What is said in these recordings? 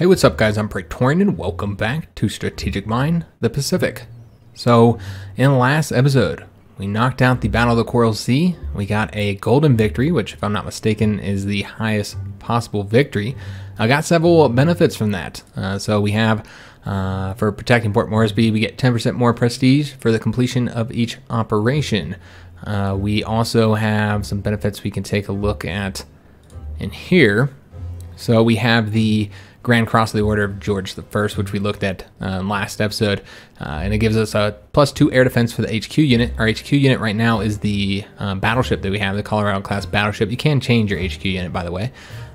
Hey, what's up, guys? I'm Praetorian, and welcome back to Strategic Mind, the Pacific. So, in the last episode, we knocked out the Battle of the Coral Sea. We got a golden victory, which, if I'm not mistaken, is the highest possible victory. I got several benefits from that. Uh, so, we have uh, for protecting Port Moresby, we get 10% more prestige for the completion of each operation. Uh, we also have some benefits we can take a look at in here. So we have the Grand Cross of the Order of George I, which we looked at uh, last episode, uh, and it gives us a plus two air defense for the HQ unit. Our HQ unit right now is the uh, battleship that we have, the Colorado class battleship. You can change your HQ unit, by the way.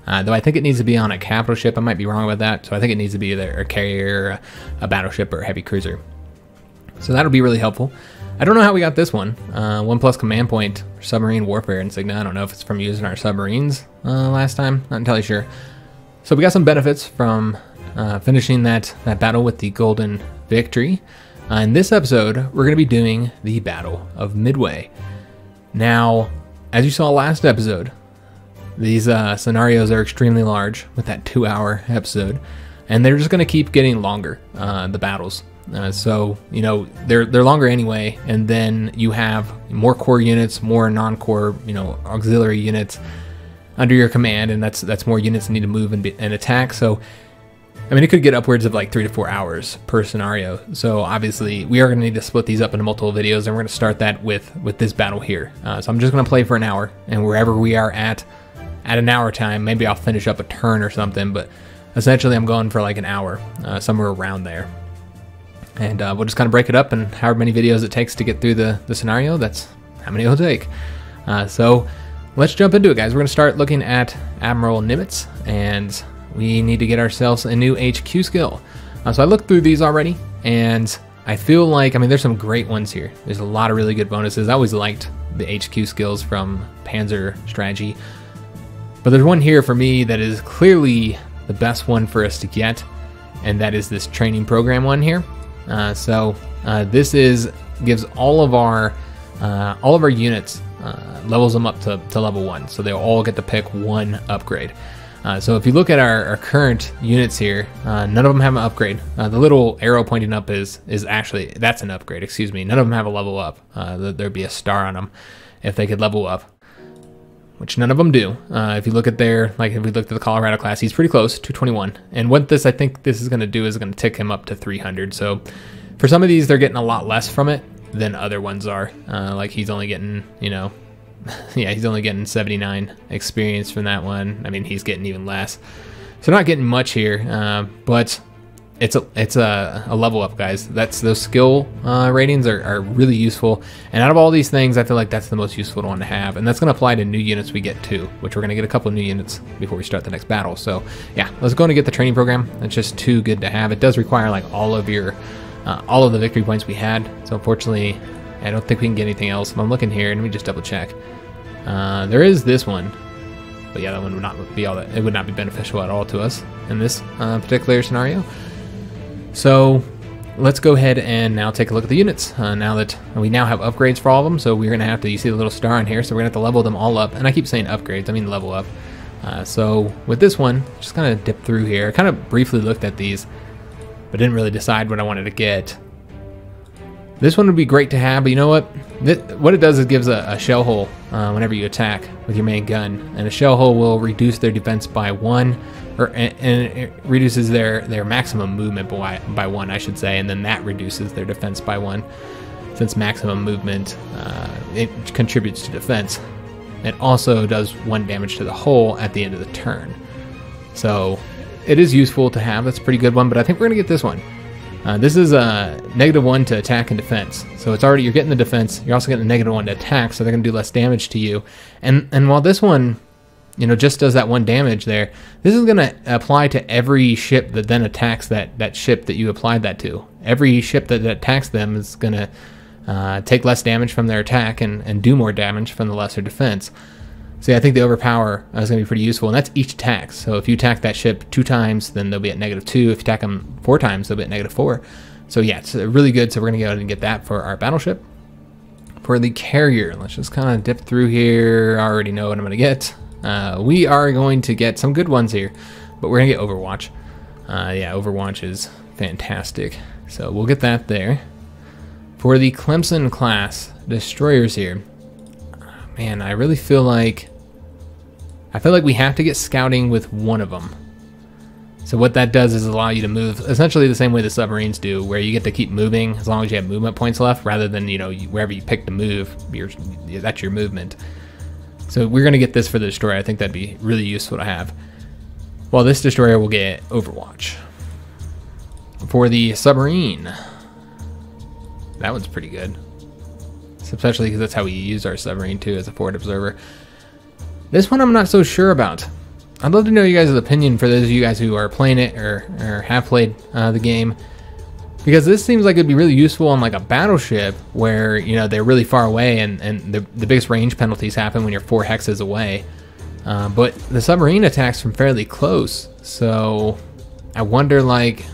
Uh, though I think it needs to be on a capital ship. I might be wrong about that. So I think it needs to be either a carrier, a battleship, or a heavy cruiser. So that'll be really helpful. I don't know how we got this one. Uh, one plus command point submarine warfare insignia. I don't know if it's from using our submarines uh, last time. Not entirely sure. So we got some benefits from uh, finishing that, that battle with the Golden Victory. Uh, in this episode, we're going to be doing the Battle of Midway. Now, as you saw last episode, these uh, scenarios are extremely large with that two hour episode, and they're just going to keep getting longer, uh, the battles. Uh, so you know they're they're longer anyway, and then you have more core units, more non-core, you know, auxiliary units under your command, and that's that's more units need to move and, be, and attack. So, I mean, it could get upwards of like three to four hours per scenario. So obviously, we are going to need to split these up into multiple videos, and we're going to start that with with this battle here. Uh, so I'm just going to play for an hour, and wherever we are at at an hour time, maybe I'll finish up a turn or something. But essentially, I'm going for like an hour, uh, somewhere around there. And uh, we'll just kind of break it up, and however many videos it takes to get through the the scenario, that's how many it'll take. Uh, so let's jump into it, guys. We're going to start looking at Admiral Nimitz, and we need to get ourselves a new HQ skill. Uh, so I looked through these already, and I feel like, I mean, there's some great ones here. There's a lot of really good bonuses. I always liked the HQ skills from Panzer Strategy. But there's one here for me that is clearly the best one for us to get, and that is this training program one here. Uh, so uh, this is gives all of our uh, all of our units uh, levels them up to, to level one, so they'll all get to pick one upgrade. Uh, so if you look at our, our current units here, uh, none of them have an upgrade. Uh, the little arrow pointing up is is actually that's an upgrade. Excuse me. None of them have a level up. Uh, there'd be a star on them if they could level up, which none of them do. Uh, if you look at their like if we looked at the Colorado class, he's pretty close, 221. And what this I think this is going to do is going to tick him up to 300. So for some of these, they're getting a lot less from it than other ones are. Uh, like he's only getting, you know, yeah, he's only getting 79 experience from that one. I mean, he's getting even less. So not getting much here, uh, but it's a it's a, a, level up, guys. That's those skill uh, ratings are, are really useful. And out of all these things, I feel like that's the most useful one to have. And that's going to apply to new units we get too, which we're going to get a couple new units before we start the next battle. So yeah, let's go and get the training program. It's just too good to have. It does require like all of your uh, all of the victory points we had. So unfortunately, I don't think we can get anything else. If I'm looking here, let me just double check. Uh, there is this one, but yeah, that one would not be all that. It would not be beneficial at all to us in this uh, particular scenario. So let's go ahead and now take a look at the units. Uh, now that we now have upgrades for all of them, so we're gonna have to. You see the little star in here, so we're gonna have to level them all up. And I keep saying upgrades, I mean level up. Uh, so with this one, just kind of dip through here. Kind of briefly looked at these but didn't really decide what I wanted to get. This one would be great to have, but you know what? This, what it does is gives a, a shell hole uh, whenever you attack with your main gun, and a shell hole will reduce their defense by one, or and, and it reduces their their maximum movement by by one, I should say, and then that reduces their defense by one. Since maximum movement uh, it contributes to defense, it also does one damage to the hole at the end of the turn. So it is useful to have. That's a pretty good one, but I think we're going to get this one. Uh, this is a negative one to attack and defense. So it's already, you're getting the defense, you're also getting the negative one to attack, so they're going to do less damage to you. And, and while this one, you know, just does that one damage there, this is going to apply to every ship that then attacks that, that ship that you applied that to. Every ship that, that attacks them is going to uh, take less damage from their attack and, and do more damage from the lesser defense. So yeah, I think the overpower is going to be pretty useful, and that's each attack. So if you attack that ship two times, then they'll be at negative two. If you attack them four times, they'll be at negative four. So yeah, it's really good. So we're going to go ahead and get that for our battleship. For the carrier, let's just kind of dip through here. I already know what I'm going to get. Uh, we are going to get some good ones here, but we're going to get Overwatch. Uh, yeah, Overwatch is fantastic. So we'll get that there. For the Clemson class destroyers here, man, I really feel like I feel like we have to get scouting with one of them. So what that does is allow you to move essentially the same way the submarines do, where you get to keep moving as long as you have movement points left, rather than you know wherever you pick to move, that's your movement. So we're gonna get this for the destroyer. I think that'd be really useful to have. Well, this destroyer will get Overwatch. For the submarine, that one's pretty good, especially because that's how we use our submarine too as a forward observer. This one I'm not so sure about. I'd love to know you guys' opinion for those of you guys who are playing it or, or have played uh, the game. Because this seems like it'd be really useful on like a battleship where, you know, they're really far away and, and the, the biggest range penalties happen when you're four hexes away. Uh, but the submarine attacks from fairly close. So I wonder like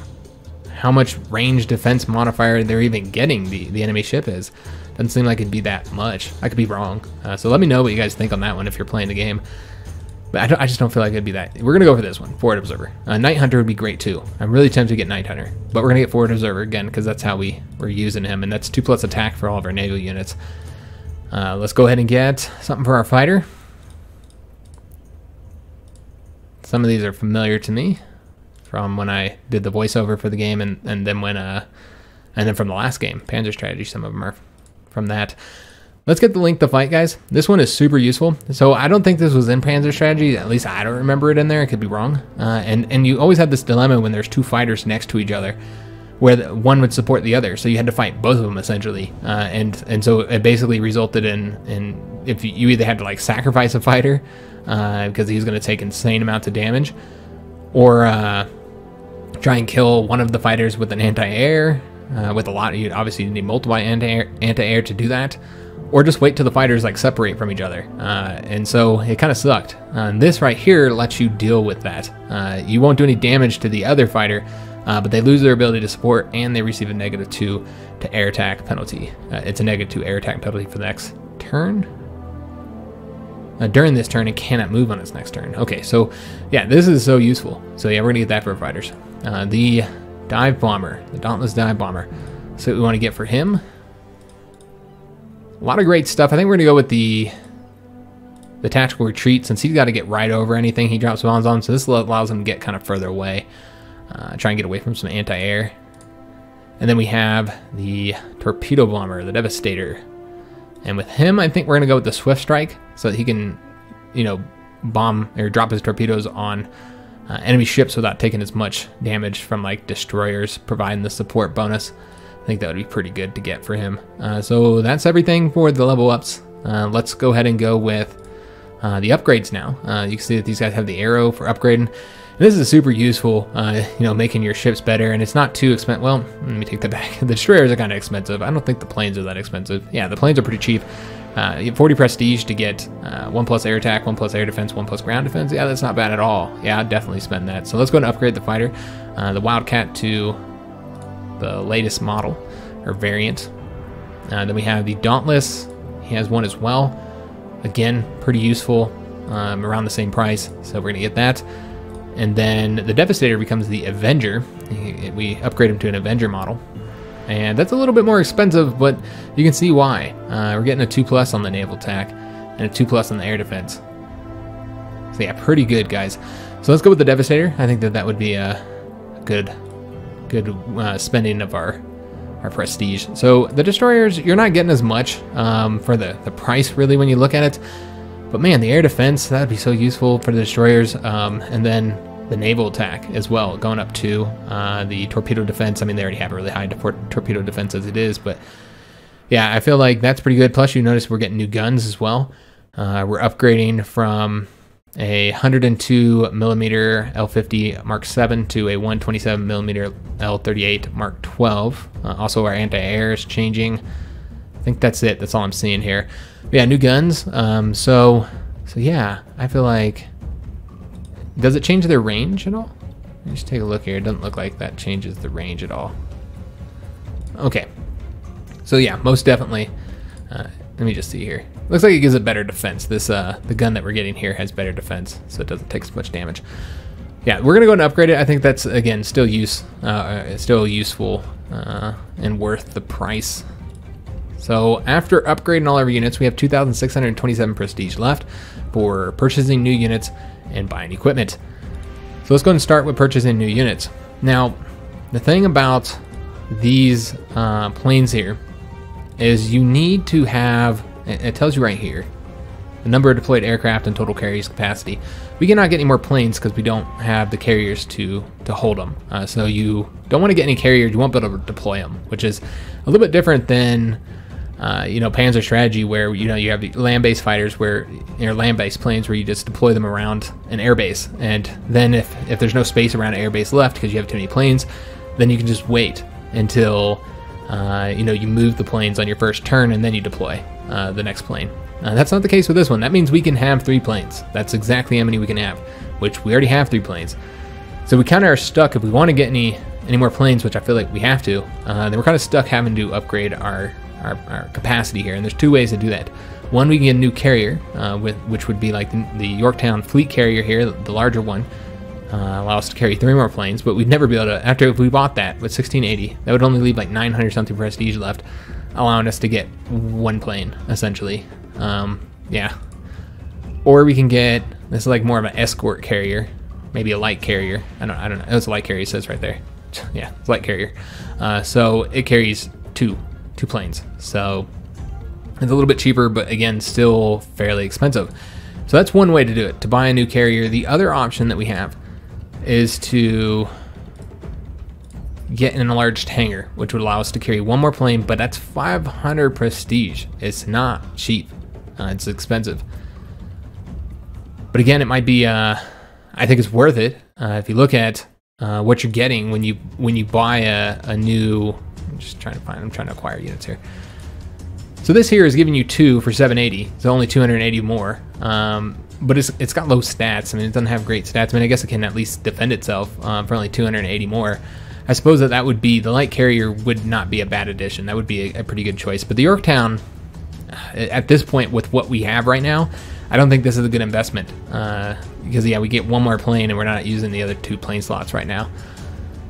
how much range defense modifier they're even getting the, the enemy ship is. Doesn't seem like it'd be that much. I could be wrong. Uh, so let me know what you guys think on that one if you're playing the game. But I, I, just don't feel like it'd be that. We're going to go for this one, Forward Observer. Uh, Night Hunter would be great too. I'm really tempted to get Night Hunter. But we're going to get Forward Observer again because that's how we, we're using him. And that's 2 plus attack for all of our naval units. Uh, let's go ahead and get something for our fighter. Some of these are familiar to me from when I did the voiceover for the game and, and then when uh and then from the last game, Panzer Strategy, some of them are from that. Let's get the link to fight, guys. This one is super useful. So I don't think this was in Panzer Strategy. At least I don't remember it in there. I could be wrong. Uh, and and you always have this dilemma when there's two fighters next to each other, where one would support the other. So you had to fight both of them essentially. Uh, and and so it basically resulted in in if you, either had to like sacrifice a fighter because uh, he's going to take insane amounts of damage, or uh, try and kill one of the fighters with an anti-air. Uh, with a lot, you obviously need multiple anti-air, anti-air to do that or just wait till the fighters like separate from each other. Uh, and so it kind of sucked. Uh, this right here lets you deal with that. Uh, you won't do any damage to the other fighter, uh, but they lose their ability to support and they receive a negative two to air attack penalty. Uh, it's a negative two air attack penalty for the next turn. During this turn, it cannot move on its next turn. Okay, so yeah, this is so useful. So yeah, we're gonna get that for fighters. the dive bomber, the Dauntless dive bomber. So we want to get for him a lot of great stuff. I think we're gonna go with the the tactical retreat since he's got to get right over anything he drops bombs on. So this allows him to get kind of further away, uh, try and get away from some anti-air. And then we have the torpedo bomber, the Devastator. And with him, I think we're gonna go with the Swift Strike so that he can, you know, bomb or drop his torpedoes on uh, enemy ships without taking as much damage from like destroyers, providing the support bonus. I think that would be pretty good to get for him. Uh, so that's everything for the level ups. Uh, let's go ahead and go with uh, the upgrades now. Uh, you can see that these guys have the arrow for upgrading. And this is super useful, uh, you know, making your ships better, and it's not too expensive. Well, let me take that back. The destroyers are kind of expensive. I don't think the planes are that expensive. Yeah, the planes are pretty cheap. Uh, 40 prestige to get uh, 1 plus air attack, 1 plus air defense, 1 plus ground defense. Yeah, that's not bad at all. Yeah, I'd definitely spend that. So let's go and upgrade the fighter. Uh, the Wildcat to the latest model or variant. Uh, then we have the Dauntless. He has one as well. Again, pretty useful, um, around the same price. So we're gonna get that. And then the Devastator becomes the Avenger. We upgrade him to an Avenger model. And that's a little bit more expensive, but you can see why. Uh, we're getting a 2 plus on the naval attack and a 2 plus on the air defense. So yeah, pretty good, guys. So let's go with the Devastator. I think that that would be a good good uh, spending of our our prestige. So the destroyers, you're not getting as much um, for the, the price really when you look at it. But man, the air defense, that'd be so useful for the destroyers. Um, and then the naval attack as well, going up to uh, the torpedo defense. I mean, they already have a really high torpedo defense as it is, but yeah, I feel like that's pretty good. Plus, you notice we're getting new guns as well. Uh, we're upgrading from a 102 millimeter L50 Mark 7 to a 127 millimeter L38 Mark 12. Uh, also, our anti-air is changing. I think that's it. That's all I'm seeing here. But yeah, new guns. Um, so, so yeah, I feel like. Does it change their range at all? Let me just take a look here. It doesn't look like that changes the range at all. Okay. So yeah, most definitely. Uh, let me just see here. Looks like it gives it better defense. This uh, the gun that we're getting here has better defense, so it doesn't take as much damage. yeah, we're gonna go and upgrade it. I think that's again still use, uh, still useful uh, and worth the price. So after upgrading all our units, we have 2,627 prestige left for purchasing new units and buying equipment. So let's go and start with purchasing new units. Now, the thing about these uh, planes here is you need to have, it tells you right here, the number of deployed aircraft and total carriers capacity. We cannot get any more planes because we don't have the carriers to to hold them. Uh, so you don't want to get any carriers. You won't be able to deploy them, which is a little bit different than uh, you know, Panzer strategy where you know you have the land-based fighters where you know land-based planes where you just deploy them around an airbase, and then if if there's no space around an airbase left because you have too many planes, then you can just wait until uh, you know you move the planes on your first turn and then you deploy uh, the next plane. Uh, that's not the case with this one. That means we can have three planes. That's exactly how many we can have, which we already have three planes. So we kind of are stuck if we want to get any any more planes, which I feel like we have to. Uh, then we're kind of stuck having to upgrade our our, our, capacity here. And there's two ways to do that. One, we can get a new carrier, uh, with which would be like the, the, Yorktown fleet carrier here, the larger one. Uh, allow us to carry three more planes, but we'd never be able to. After if we bought that with 1680, that would only leave like 900 something prestige left, allowing us to get one plane essentially. Um, yeah. Or we can get this is like more of an escort carrier, maybe a light carrier. I don't I don't know. It's a light carrier. It says right there. yeah, it's light carrier. Uh, so it carries two two planes. So it's a little bit cheaper, but again, still fairly expensive. So that's one way to do it, to buy a new carrier. The other option that we have is to get an enlarged hangar, which would allow us to carry one more plane, but that's 500 prestige. It's not cheap. Uh, it's expensive. But again, it might be, uh, I think it's worth it. Uh, if you look at uh, what you're getting when you when you buy a, a new just trying to find, I'm trying to acquire units here. So this here is giving you two for 780. It's only 280 more. Um, but it's, it's got low stats. I mean, it doesn't have great stats. I mean, I guess it can at least defend itself um, for only 280 more. I suppose that that would be, the light carrier would not be a bad addition. That would be a, a pretty good choice. But the Yorktown, uh, at this point, with what we have right now, I don't think this is a good investment. Uh, because, yeah, we get one more plane and we're not using the other two plane slots right now.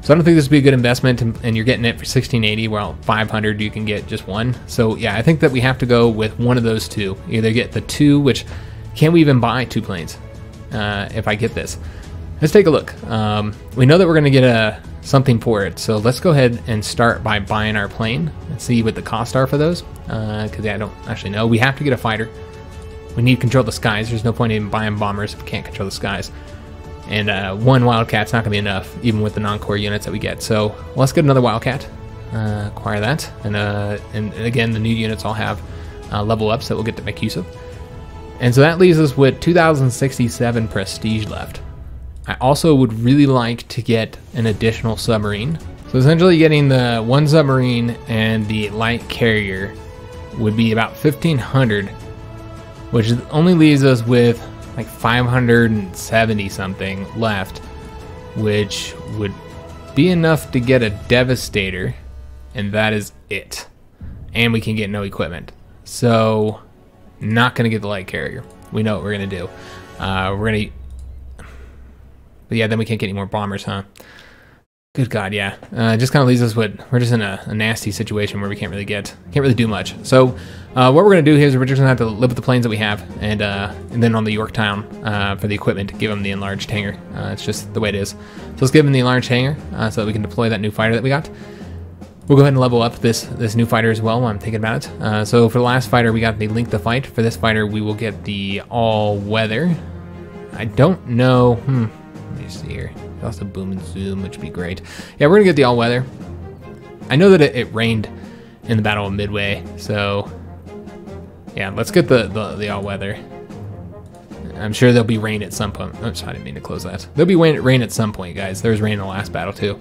So I don't think this would be a good investment, and, you're getting it for 1680. Well, 500 you can get just one. So yeah, I think that we have to go with one of those two. Either get the two, which can we even buy two planes? Uh, if I get this, let's take a look. Um, we know that we're going to get a something for it, so let's go ahead and start by buying our plane and see what the costs are for those. Because uh, yeah, I don't actually know. We have to get a fighter. We need to control the skies. There's no point in buying bombers if we can't control the skies. And uh, one Wildcat's not going to be enough, even with the non-core units that we get. So let's get another Wildcat, uh, acquire that. And, uh, and again, the new units all have uh, level ups that we'll get to make use of. And so that leaves us with 2,067 prestige left. I also would really like to get an additional submarine. So essentially getting the one submarine and the light carrier would be about 1,500, which only leaves us with like 570 something left, which would be enough to get a Devastator, and that is it. And we can get no equipment. So, not going to get the light carrier. We know what we're going to do. Uh, we're going to. But yeah, then we can't get any more bombers, huh? Good God, yeah. Uh, just kind of leaves us with we're just in a, a, nasty situation where we can't really get can't really do much. So uh, what we're gonna do here is we're just gonna have to live with the planes that we have, and uh, and then on the Yorktown uh, for the equipment, to give them the enlarged hangar. Uh, it's just the way it is. So let's give them the enlarged hangar uh, so that we can deploy that new fighter that we got. We'll go ahead and level up this this new fighter as well while I'm thinking about it. so for the last fighter, we got the link the fight. For this fighter, we will get the all weather. I don't know. Hmm. Let me see here. Also boom and zoom, which would be great. Yeah, we're gonna get the all weather. I know that it, it rained in the Battle of Midway, so yeah, let's get the, the, the all weather. I'm sure there'll be rain at some point. Oops, I didn't mean to close that. There'll be rain, at some point, guys. There was rain in the last battle, too.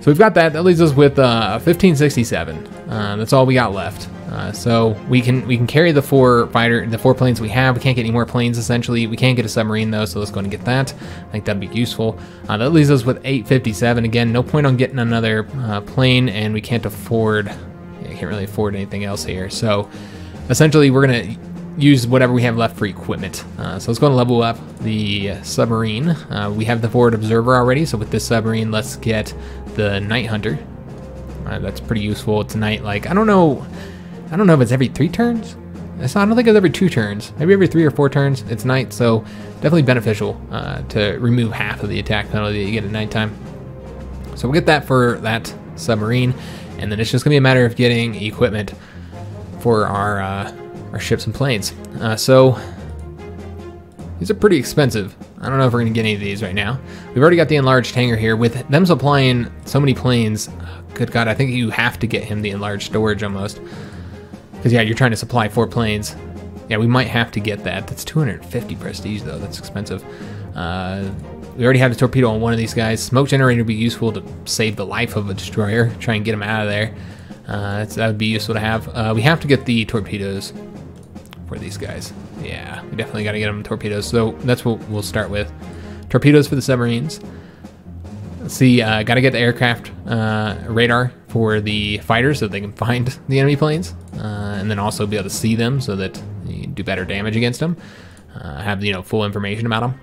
So we've got that. That leaves us with uh, 1567. Uh, that's all we got left. Uh, so we can we can carry the four fighter the four planes we have. We can't get any more planes essentially. We can't get a submarine though, so let's go and get that. I think that'd be useful. Uh, that leaves us with 857. Again, no point on getting another uh, plane, and we can't afford. Yeah, can't really afford anything else here. So essentially, we're gonna use whatever we have left for equipment. Uh, so let's go and level up the submarine. Uh, we have the forward observer already, so with this submarine, let's get the night hunter. Uh, that's pretty useful tonight. Like I don't know, I don't know if it's every three turns. It's not, I don't think it's every two turns. Maybe every three or four turns. It's night, so definitely beneficial uh, to remove half of the attack penalty that you get at nighttime. So we'll get that for that submarine, and then it's just gonna be a matter of getting equipment for our uh, our ships and planes. Uh, so these are pretty expensive. I don't know if we're gonna get any of these right now. We've already got the enlarged hangar here. With them supplying so many planes, good God, I think you have to get him the enlarged storage almost. Because yeah, you're trying to supply four planes. Yeah, we might have to get that. That's 250 prestige though. That's expensive. Uh, we already have the torpedo on one of these guys. Smoke generator would be useful to save the life of a destroyer. Try and get him out of there. Uh, that would be useful to have. Uh, we have to get the torpedoes for these guys. Yeah, we definitely got to get them torpedoes. So that's what we'll start with. Torpedoes for the submarines. See, uh, got to get the aircraft uh, radar for the fighters so they can find the enemy planes, uh, and then also be able to see them so that you do better damage against them. Uh, have you know full information about them.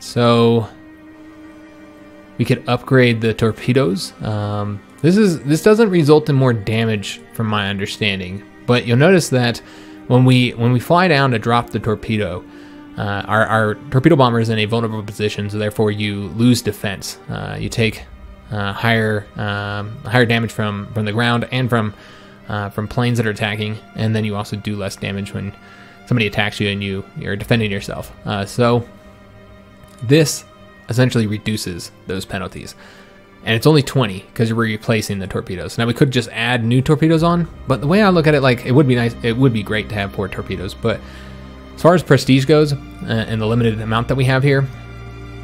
So we could upgrade the torpedoes. Um, this is this doesn't result in more damage from my understanding, but you'll notice that when we when we fly down to drop the torpedo, uh, our, our torpedo bomber is in a vulnerable position, so therefore you lose defense. Uh, you take uh, higher um, higher damage from from the ground and from uh, from planes that are attacking, and then you also do less damage when somebody attacks you and you you're defending yourself. Uh, so this essentially reduces those penalties. And it's only 20 because you're replacing the torpedoes. Now we could just add new torpedoes on, but the way I look at it, like it would be nice, it would be great to have four torpedoes. But as far as prestige goes, uh, and the limited amount that we have here,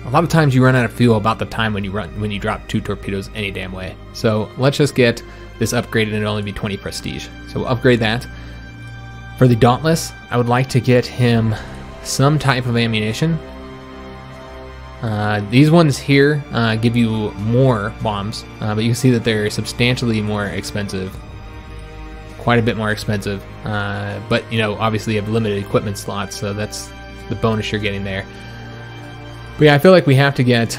a lot of times you run out of fuel about the time when you run when you drop two torpedoes any damn way. So let's just get this upgraded and it'll only be 20 prestige. So we'll upgrade that. For the Dauntless, I would like to get him some type of ammunition uh, these ones here uh, give you more bombs, uh, but you can see that they're substantially more expensive. Quite a bit more expensive. Uh, but, you know, obviously you have limited equipment slots, so that's the bonus you're getting there. But yeah, I feel like we have to get...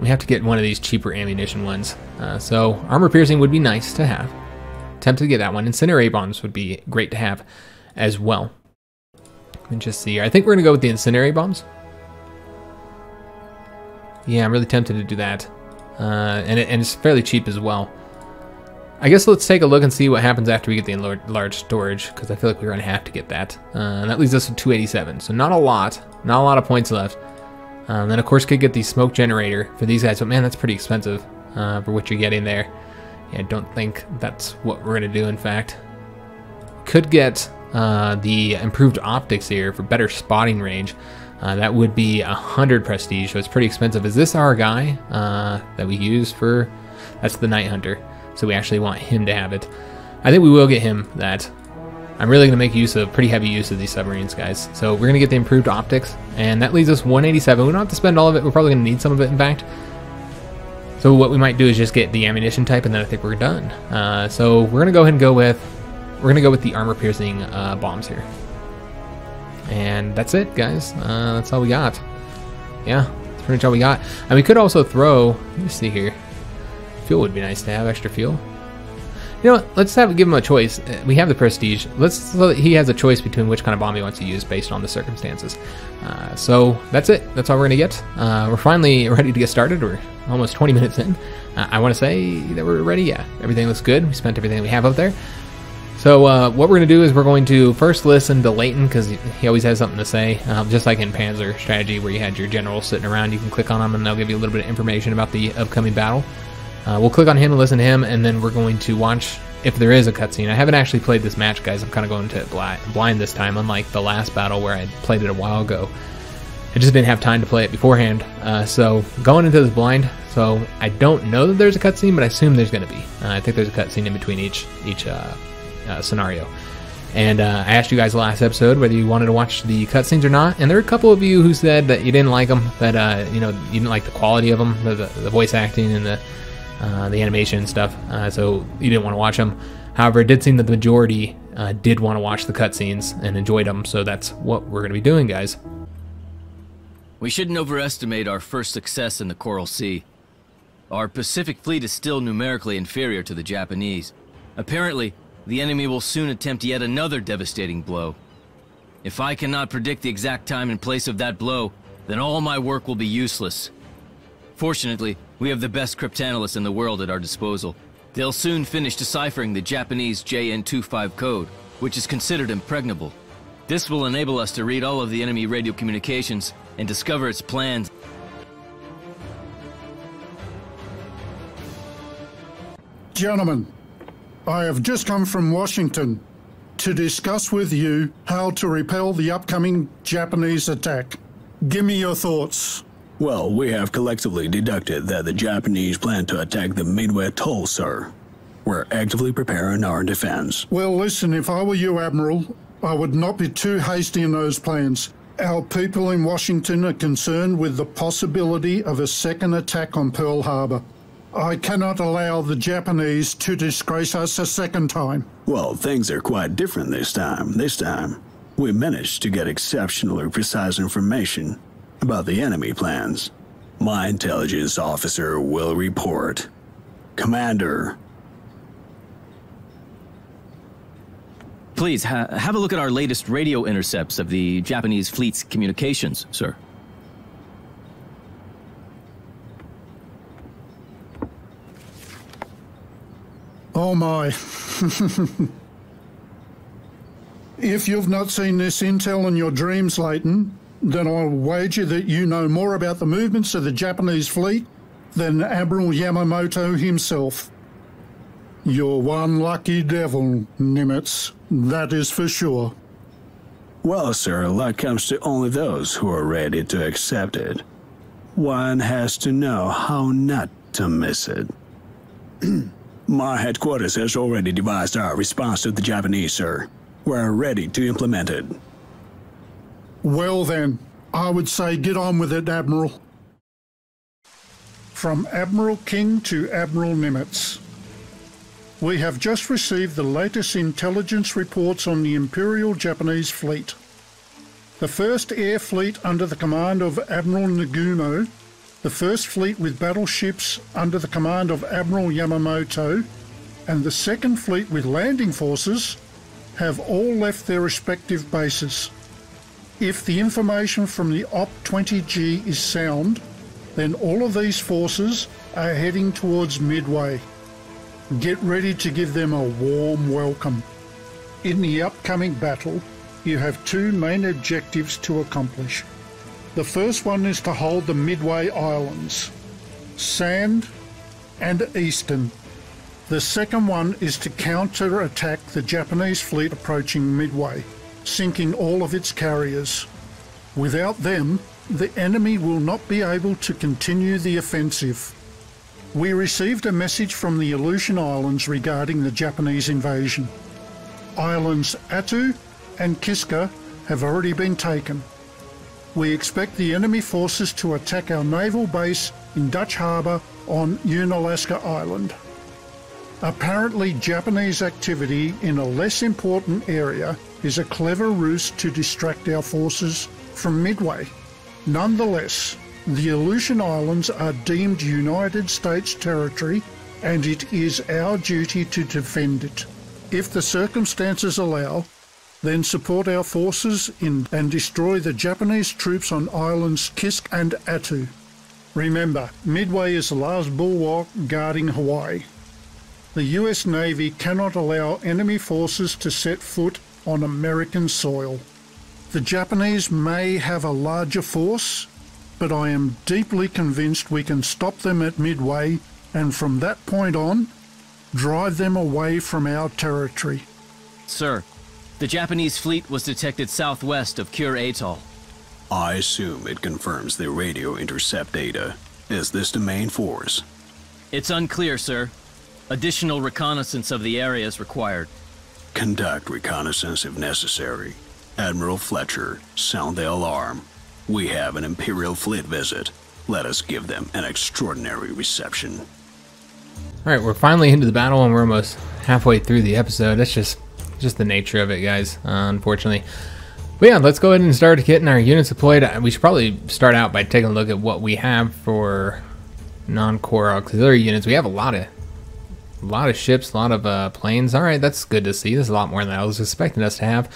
We have to get one of these cheaper ammunition ones. Uh, so, armor piercing would be nice to have. Tempted to get that one. Incinerate bombs would be great to have as well. Me just see here. I think we're to go with the incinerate bombs. Yeah, I'm really tempted to do that. Uh, and, it, and it's fairly cheap as well. I guess let's take a look and see what happens after we get the large storage, because I feel like we're going to have to get that. Uh, and that leaves us with 287, so not a lot. Not a lot of points left. Um, then, of course, could get the smoke generator for these guys, but man, that's pretty expensive uh, for what you're getting there. Yeah, I don't think that's what we're going to do, in fact. Could get uh, the improved optics here for better spotting range. Uh, that would be a hundred prestige, so it's pretty expensive. Is this our guy uh, that we use for? That's the Night Hunter, so we actually want him to have it. I think we will get him that. I'm really going to make use of pretty heavy use of these submarines, guys. So we're going to get the improved optics, and that leaves us 187. We don't have to spend all of it. We're probably going to need some of it, in fact. So what we might do is just get the ammunition type, and then I think we're done. Uh, so we're going to go ahead and go with we're going to go with the armor piercing uh, bombs here. And that's it, guys. Uh, that's all we got. Yeah, that's pretty much all we got. And we could also throw, let me see here. Fuel would be nice to have, extra fuel. You know what, let's have give him a choice. Uh, we have the prestige. Let's so he has a choice between which kind of bomb he wants to use based on the circumstances. Uh, so that's it. That's all we're gonna get. Uh, we're finally ready to get started. We're almost 20 minutes in. Uh, I want to say that we're ready. Yeah, everything looks good. We spent everything we have up there. So uh, what we're going to do is we're going to first listen to Layton because he always has something to say. Um, just like in Panzer strategy, where you had your generals sitting around, you can click on them and they'll give you a little bit of information about the upcoming battle. Uh, we'll click on him and listen to him, and then we're going to watch if there is a cutscene. I haven't actually played this match, guys. I'm kind of going to blind, blind this time, unlike the last battle where I played it a while ago. I just didn't have time to play it beforehand. Uh, so going into this blind, so I don't know that there's a cutscene, but I assume there's going to be. Uh, I think there's a cutscene in between each each uh, uh, scenario. And uh, I asked you guys last episode whether you wanted to watch the cutscenes or not, and there were a couple of you who said that you didn't like them, that uh, you know you didn't like the quality of them, the, the voice acting and the uh, the animation and stuff, uh, so you didn't want to watch them. However, it did seem that the majority uh, did want to watch the cutscenes and enjoyed them, so that's what we're going to be doing, guys. We shouldn't overestimate our first success in the Coral Sea. Our Pacific fleet is still numerically inferior to the Japanese. Apparently, the enemy will soon attempt yet another devastating blow. If I cannot predict the exact time and place of that blow, then all my work will be useless. Fortunately, we have the best cryptanalysts in the world at our disposal. They'll soon finish deciphering the Japanese JN25 code, which is considered impregnable. This will enable us to read all of the enemy radio communications and discover its plans. Gentlemen, I have just come from Washington to discuss with you how to repel the upcoming Japanese attack. Give me your thoughts. Well, we have collectively deducted that the Japanese plan to attack the Midway Atoll, sir. We're actively preparing our defense. Well, listen, if I were you, Admiral, I would not be too hasty in those plans. Our people in Washington are concerned with the possibility of a second attack on Pearl Harbor. I cannot allow the Japanese to disgrace us a second time. Well, things are quite different this time. This time, we managed to get exceptionally precise information about the enemy plans. My intelligence officer will report. Commander. Please, ha have a look at our latest radio intercepts of the Japanese fleet's communications, sir. Oh my. if you've not seen this intel in your dreams, Layton, then I'll wager that you know more about the movements of the Japanese fleet than Admiral Yamamoto himself. You're one lucky devil, Nimitz. That is for sure. Well, sir, luck comes to only those who are ready to accept it. One has to know how not to miss it. My headquarters has already devised our response to the Japanese, sir. We're ready to implement it. Well then, I would say get on with it, Admiral. From Admiral King to Admiral Nimitz. We have just received the latest intelligence reports on the Imperial Japanese Fleet. The first air fleet under the command of Admiral Nagumo, the first fleet with battleships under the command of Admiral Yamamoto, and the second fleet with landing forces have all left their respective bases. If the information from the OP-20G is sound, then all of these forces are heading towards Midway. Get ready to give them a warm welcome. In the upcoming battle, you have two main objectives to accomplish. The first one is to hold the Midway Islands, Sand and Eastern. The second one is to counter-attack the Japanese fleet approaching Midway sinking all of its carriers. Without them, the enemy will not be able to continue the offensive. We received a message from the Aleutian Islands regarding the Japanese invasion. Islands Attu and Kiska have already been taken. We expect the enemy forces to attack our naval base in Dutch Harbour on Unalaska Island. Apparently Japanese activity in a less important area is a clever ruse to distract our forces from Midway. Nonetheless, the Aleutian Islands are deemed United States territory and it is our duty to defend it. If the circumstances allow, then support our forces in and destroy the Japanese troops on islands Kisk and Attu. Remember, Midway is the last bulwark guarding Hawaii. The US Navy cannot allow enemy forces to set foot on American soil. The Japanese may have a larger force, but I am deeply convinced we can stop them at Midway and from that point on, drive them away from our territory. Sir, the Japanese fleet was detected southwest of Kure Atoll. I assume it confirms the radio intercept data. Is this the main force? It's unclear, sir. Additional reconnaissance of the area is required. Conduct reconnaissance if necessary. Admiral Fletcher, sound the alarm. We have an Imperial fleet visit. Let us give them an extraordinary reception. Alright, we're finally into the battle and we're almost halfway through the episode. That's just just the nature of it, guys. Uh, unfortunately. But yeah, let's go ahead and start getting our units deployed. Uh, We should probably start out by taking a look at what we have for non-core auxiliary units. We have a lot of a lot of ships, a lot of uh, planes. All right, that's good to see. There's a lot more than I was expecting us to have.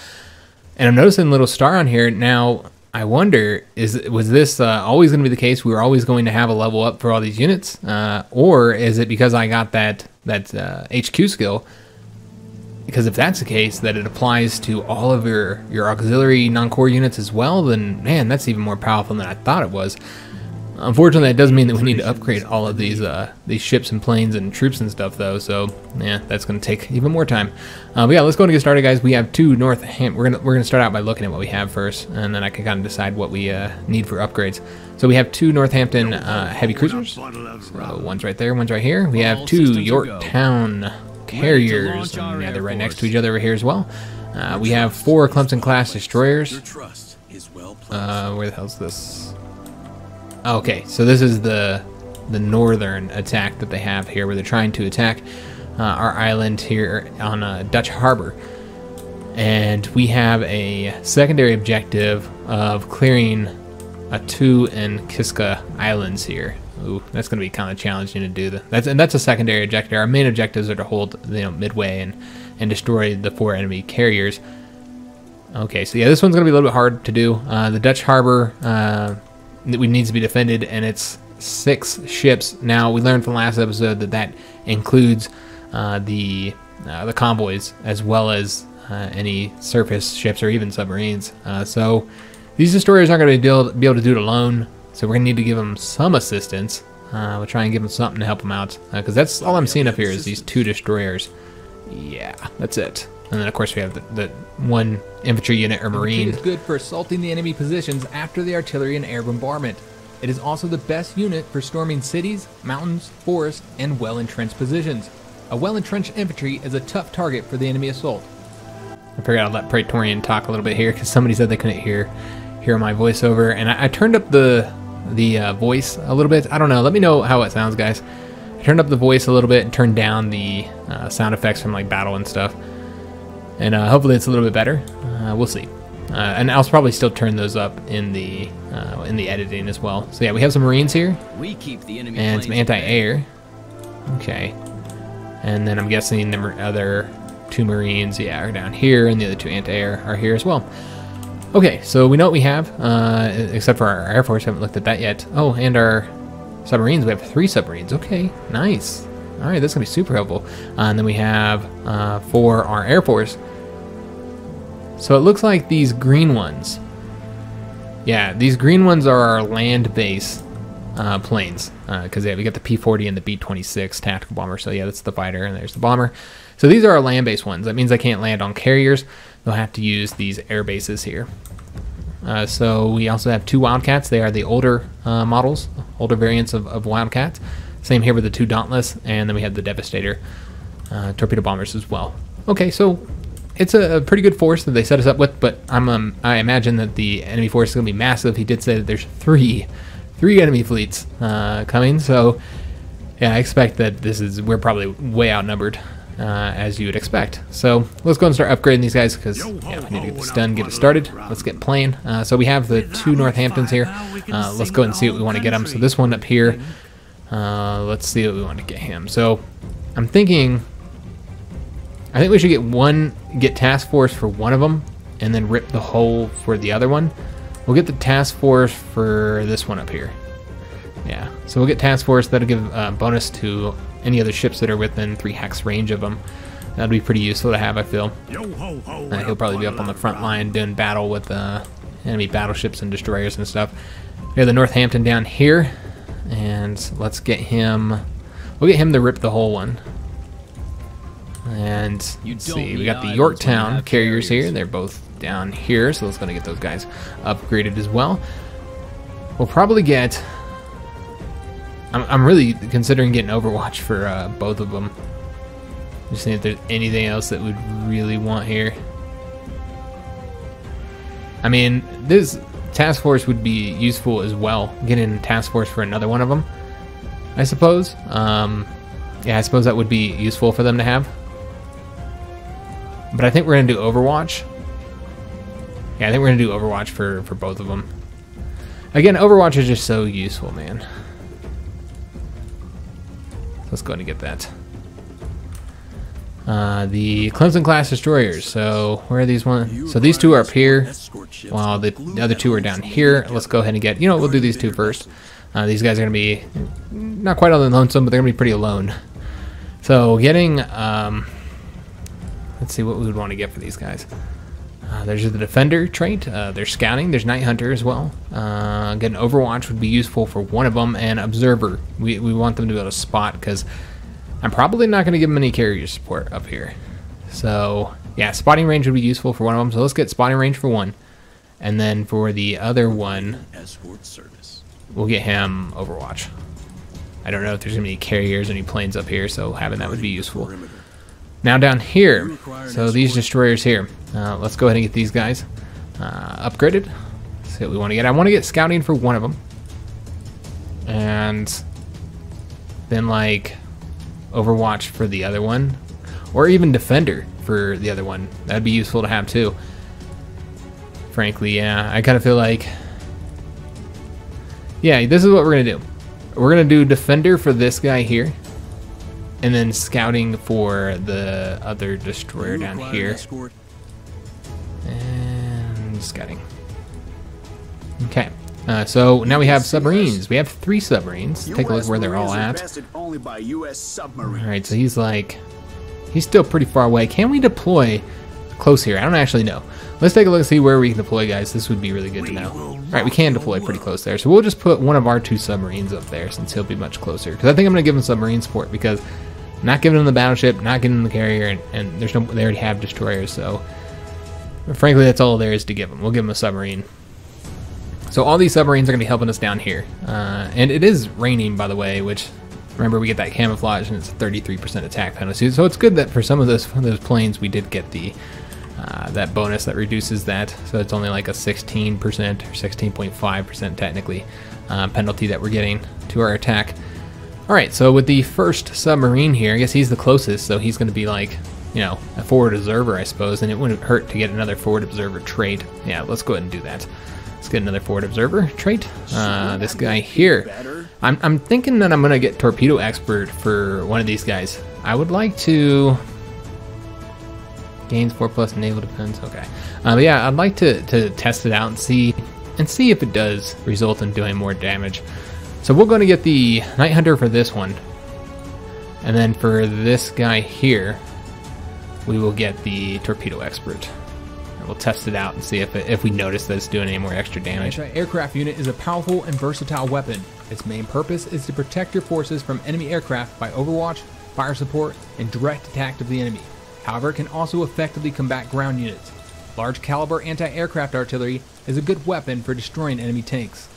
And I'm noticing a little star on here now. I wonder is was this uh, always going to be the case? We were always going to have a level up for all these units, uh, or is it because I got that that uh, HQ skill? Because if that's the case, that it applies to all of your your auxiliary non-core units as well, then man, that's even more powerful than I thought it was. Unfortunately, that does mean that we need to upgrade all of these uh, these ships and planes and troops and stuff, though. So yeah, that's going to take even more time. Uh, but yeah, let's go and get started, guys. We have two Northam. We're gonna we're gonna start out by looking at what we have first, and then I can kind of decide what we uh, need for upgrades. So we have two Northampton uh, heavy cruisers. So one's right there, one's right here. We have two systems are go. Yorktown carriers. and, yeah, they're right next to each other over here as well. Uh, we have four Clemson class destroyers. Your trust is well placed. Uh, where the hell's this? Okay, so this is the the northern attack that they have here, where they're trying to attack uh, our island here on uh, Dutch Harbor, and we have a secondary objective of clearing Attu and Kiska islands here. Ooh, that's going to be kind of challenging to do. The, that's and that's a secondary objective. Our main objectives are to hold you know Midway and and destroy the four enemy carriers. Okay, so yeah, this one's gonna be a little bit hard to do. Uh, the Dutch harbor uh, that we need to be defended, and it's six ships. Now we learned from last episode that that includes uh, the uh, the convoys as well as uh, any surface ships or even submarines. Uh, so these destroyers aren't going to be able, to do it alone. So we're going to need to give them some assistance. Uh, we'll try and give them something to help them out because that's all I'm seeing up here is these two destroyers. Yeah, that's it. And then of course we have the, the one infantry unit or marine. is good for assaulting the enemy positions after the artillery and air bombardment. It is also the best unit for storming cities, mountains, forests, and well-entrenched positions. A well-entrenched infantry is a tough target for the enemy assault. I figured I'd let Praetorian talk a little bit here because somebody said they couldn't hear hear my voiceover, and I, I turned up the the uh, voice a little bit. I don't know. Let me know how it sounds, guys. I turned up the voice a little bit and turned down the uh, sound effects from like battle and stuff, and uh, hopefully it's a little bit better. Uh, we'll see. Uh, and I'll probably still turn those up in the uh, in the editing as well. So yeah, we have some Marines here We keep the enemy and some planes at bay. anti-air. Okay, and then I'm guessing the other two Marines, yeah, are down here, and the other two anti-air are here as well. Okay, so we know what we have, uh, except for our Air Force. Haven't looked at that yet. Oh, and our submarines. We have three submarines. Okay, nice. All right, that's gonna be super helpful. Uh, and then we have uh, for our Air Force. So it looks like these green ones. Yeah, these green ones are our land base uh, planes because yeah, we got the P-40 and the B-26 tactical bomber. So yeah, that's the fighter, and there's the bomber. So these are our land-based ones. That means I can't land on carriers. They'll have to use these air bases here. Uh, so we also have two Wildcats. They are the older uh, models, older variants of, of Wildcats. Same here with the two Dauntless, and then we have the Devastator uh, torpedo bombers as well. Okay, so it's a, a pretty good force that they set us up with, but I'm um, I imagine that the enemy force is going to be massive. He did say that there's three, three enemy fleets uh, coming, so yeah, I expect that this is we're probably way outnumbered. Uh, as you would expect. So let's go and start upgrading these guys because yeah, I need to get this done, get it started. Let's get playing. Uh, so we have the two Northamptons here. Uh, let's go and see what we want to get them. So this one up here, uh, let's see what we want to get him. So I'm thinking I think we should get one, get task force for one of them, and then rip the whole for the other one. We'll get the task force for this one up here. Yeah, so we'll get task force. That'll give a bonus to any other ships that are within three hex range of them. That'd be pretty useful to have, I feel. Uh, he'll probably be up on the front line doing battle with uh, enemy battleships and destroyers and stuff. We have the Northampton down here, and let's get him. We'll get him to rip the whole one. And You let's don't see, we got the islands when you Yorktown have carriers here. They're both down here, so let's gonna get those guys upgraded as well. We'll probably get. I'm, I'm really considering getting Overwatch for uh, both of them. Just seeing if there's anything else that we'd really want here. I mean, this task force would be useful as well. Getting a task force for another one of them, I suppose. Um, yeah, I suppose that would be useful for them to have. But I think we're gonna do Overwatch. Yeah, I think we're gonna do Overwatch for for both of them. Again, Overwatch is just so useful, man. Let's go ahead and get that. Uh, the Clemson class destroyers. So where are these ones? So these two are up here, while the, the other two are down here. Let's go ahead and get. You know, what, we'll do these two first. Uh, these guys are gonna be not quite all lonesome, but they're gonna be pretty alone. So getting. Um, let's see what we would want to get for these guys. Uh, there's the defender trait. Uh, there's scouting. There's night hunter as well. Uh, Overwatch would be useful for one of them, and observer. We we want them to be able to spot because I'm probably not going to give them any carrier support up here. So yeah, spotting range would be useful for one of them. So let's get spotting range for one, and then for the other one, Escort service. we'll get him Overwatch. I don't know if there's gonna be any carriers, or any planes up here, so having that would be useful. Now down here, so these destroyers here, uh, let's go ahead and get these guys uh, upgraded. See what we want to get. I want to get scouting for one of them, and then like Overwatch for the other one, or even Defender for the other one. That'd be useful to have too. Frankly, yeah, I kind of feel like, yeah, this is what we're gonna do. We're gonna do Defender for this guy here, and then scouting for the other destroyer down here. And scouting. Okay. Uh, so now we have submarines. We have three submarines. Take a look where they're all at. vested Only by U.S. submarines. All right, so he's like, he's still pretty far away. Can we deploy close here? I don't actually know. Let's take a look and see where we can deploy, guys. This would be really good to know. All right, we can deploy pretty close there. So we'll just put one of our two submarines up there since he'll be much closer. Because I think I'm going to give him submarine support because not giving them the battleship, not giving them the carrier, and, and there's no, they already have destroyers. So frankly, that's all there is to give them. We'll give them a submarine. So all these submarines are going to be helping us down here. Uh, and it is raining, by the way, which remember we get that camouflage and it's 33% attack penalty. So it's good that for some of those those planes we did get the uh, that bonus that reduces that. So it's only like a 16% or 16.5% technically uh, penalty that we're getting to our attack. All right, so with the first submarine here, I guess he's the closest, so he's going to be like, you know, a forward observer, I suppose, and it wouldn't hurt to get another forward observer trait. Yeah, let's go ahead and do that. Let's get another forward observer trait. Uh, this guy here. I'm, I'm thinking that I'm going to get torpedo expert for one of these guys. I would like to... Gains 4 plus naval defense. Okay. Uh, but yeah, I'd like to, to test it out and see and see if it does result in doing more damage. So we're going to get the Night Hunter for this one. And then for this guy here, we will get the Torpedo Expert. And we'll test it out and see if, it, if we notice that it's doing any more extra damage. Anti-aircraft unit is a powerful and versatile weapon. Its main purpose is to protect your forces from enemy aircraft by overwatch, fire support, and direct attack of the enemy. However, it can also effectively combat ground units. Large caliber anti-aircraft artillery is a good weapon for destroying enemy tanks.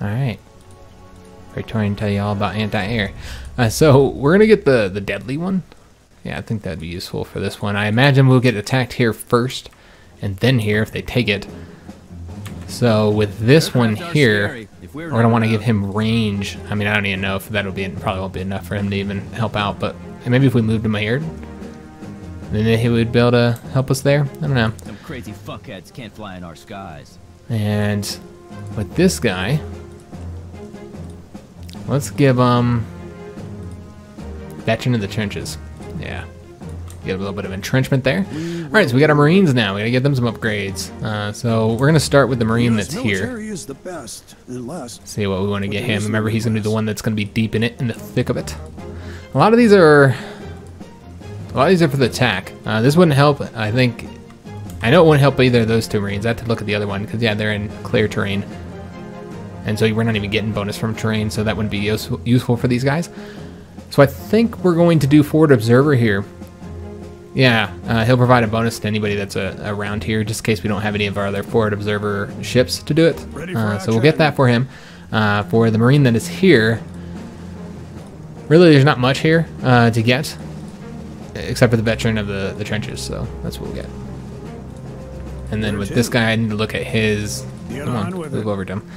Alright. Praetorian tell you all about anti-air. Uh, so we're gonna get the the deadly one. Yeah, I think that'd be useful for this one. I imagine we'll get attacked here first, and then here if they take it. So with this one here, we're we're gonna want to give him range. I mean, I don't even know if that'll be probably won't be enough for him to even help out. But maybe if we moved him here, then he would be able to help us there. I don't know. Some crazy fuckheads can't fly in our skies. And with this guy, let's give him veteran of the trenches. Yeah. Get a little bit of entrenchment there. All right, so we got our Marines now. We gotta get them some upgrades. Uh, so we're gonna start with the Marine that's here. the best and last. See what we want to get him. Remember, he's gonna be the one that's gonna be deep in it, in the thick of it. A lot of these are, a lot of these are for the attack. Uh, this wouldn't help. I think. I know it wouldn't help either of those two Marines. I have to look at the other one because yeah, they're in clear terrain, and so we're not even getting bonus from terrain, so that wouldn't be useful, useful for these guys. So I think we're going to do forward observer here. Yeah, uh, he'll provide a bonus to anybody that's uh, around here, just in case we don't have any of our other forward observer ships to do it. Uh, so we'll get that for him. Uh, for the marine that is here, really, there's not much here uh, to get, except for the veteran of the, the trenches. So that's what we'll get. And then with this guy, I need to look at his. Come on move over to him.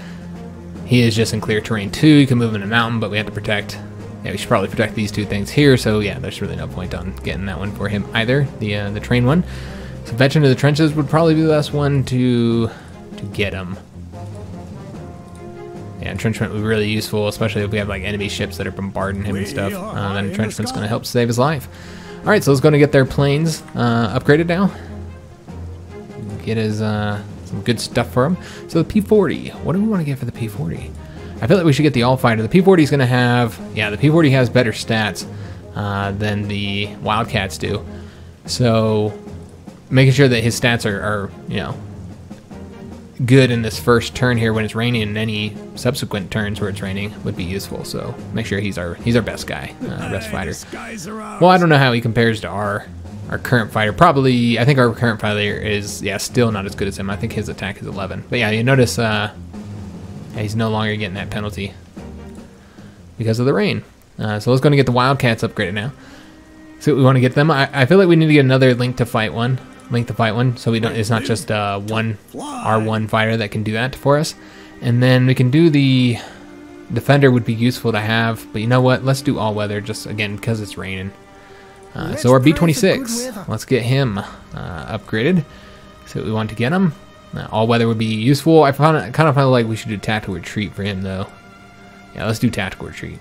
He is just in clear terrain too. You can move him in a mountain, but we have to protect yeah, we should probably protect these two things here. So yeah, there's really no point on getting that one for him either. The uh, the train one. So veteran of the trenches would probably be the best one to to get him. Yeah, entrenchment would be really useful, especially if we have like enemy ships that are bombarding him and stuff. Uh, then entrenchment's going to help save his life. All right, so let's go to get their planes uh, upgraded now. Get his uh, some good stuff for him. So the P40, what do we want to get for the P40? I feel like we should get the All Fighter. The P40 is going to have, yeah, the P40 has better stats uh, than the Wildcats do. So making sure that his stats are, are, you know, good in this first turn here when it's raining and any subsequent turns where it's raining would be useful. So make sure he's our he's our best guy, uh, best fighter. Well, I don't know how he compares to our our current fighter. Probably, I think our current fighter is yeah still not as good as him. I think his attack is 11. But yeah, you notice uh, he's no longer getting that penalty because of the rain. Uh, so let's go and get the Wildcats upgraded now. So we want to get them. I, I feel like we need to get another link to fight one link to fight one, so we don't. It's not just uh, one R1 fighter that can do that for us. And then we can do the defender would be useful to have, but you know what? Let's do all weather just again because it's raining. Uh, so our B26, let's get him uh, upgraded. So we want to get him. Uh, all weather would be useful. I found it kind of felt like we should do tactical retreat for him though. Yeah, let's do tactical retreat.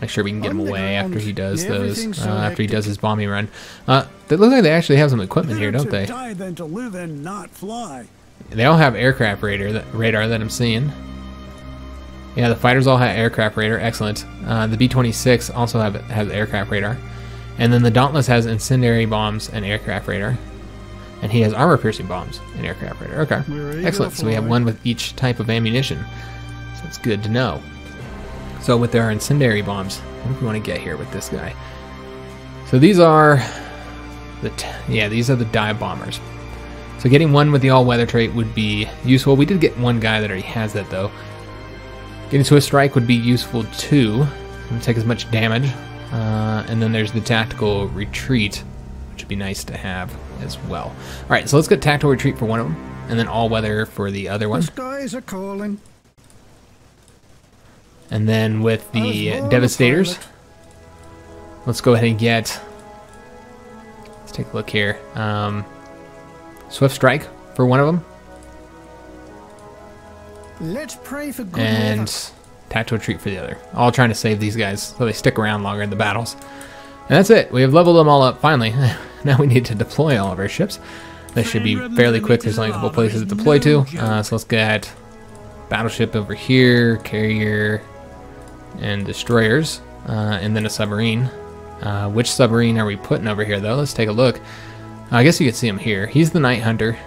Make sure we can get him away after he does those, uh, after he does his bombing run. Uh, they look like they actually have some equipment here, don't they? They all have aircraft radar that, radar that I'm seeing. Yeah, the fighters all have aircraft radar. Excellent. Uh, the B-26 also have has aircraft radar. And then the Dauntless has incendiary bombs and aircraft radar. And he has armor-piercing bombs and aircraft radar. Okay. Excellent. So we have one with each type of ammunition. So it's good to know. So with our incendiary bombs, what do we want to get here with this guy? So these are the yeah, these are the dive bombers. So getting one with the all-weather trait would be useful. We did get one guy that already has that though. Getting Swift Strike would be useful too. Take as much damage. Uh, and then there's the Tactical Retreat, which would be nice to have as well. All right, so let's get Tactical Retreat for one of them, and then all-weather for the other one. The skies are calling. And then with the Devastators, let's go ahead and get. Let's take a look here. Um, Swift Strike for one of them. Let's pray for good and weather. Tactical Retreat for the other. All trying to save these guys so they stick around longer in the battles. And that's it. We have leveled them all up finally. now we need to deploy all of our ships. This should be fairly quick. There's only a couple places to deploy to. Uh, so let's get battleship over here, carrier, and destroyers, uh, and then a submarine. Uh, which submarine are we putting over here, though? Let's take a look. I guess you can see him here. He's the Night Hunter,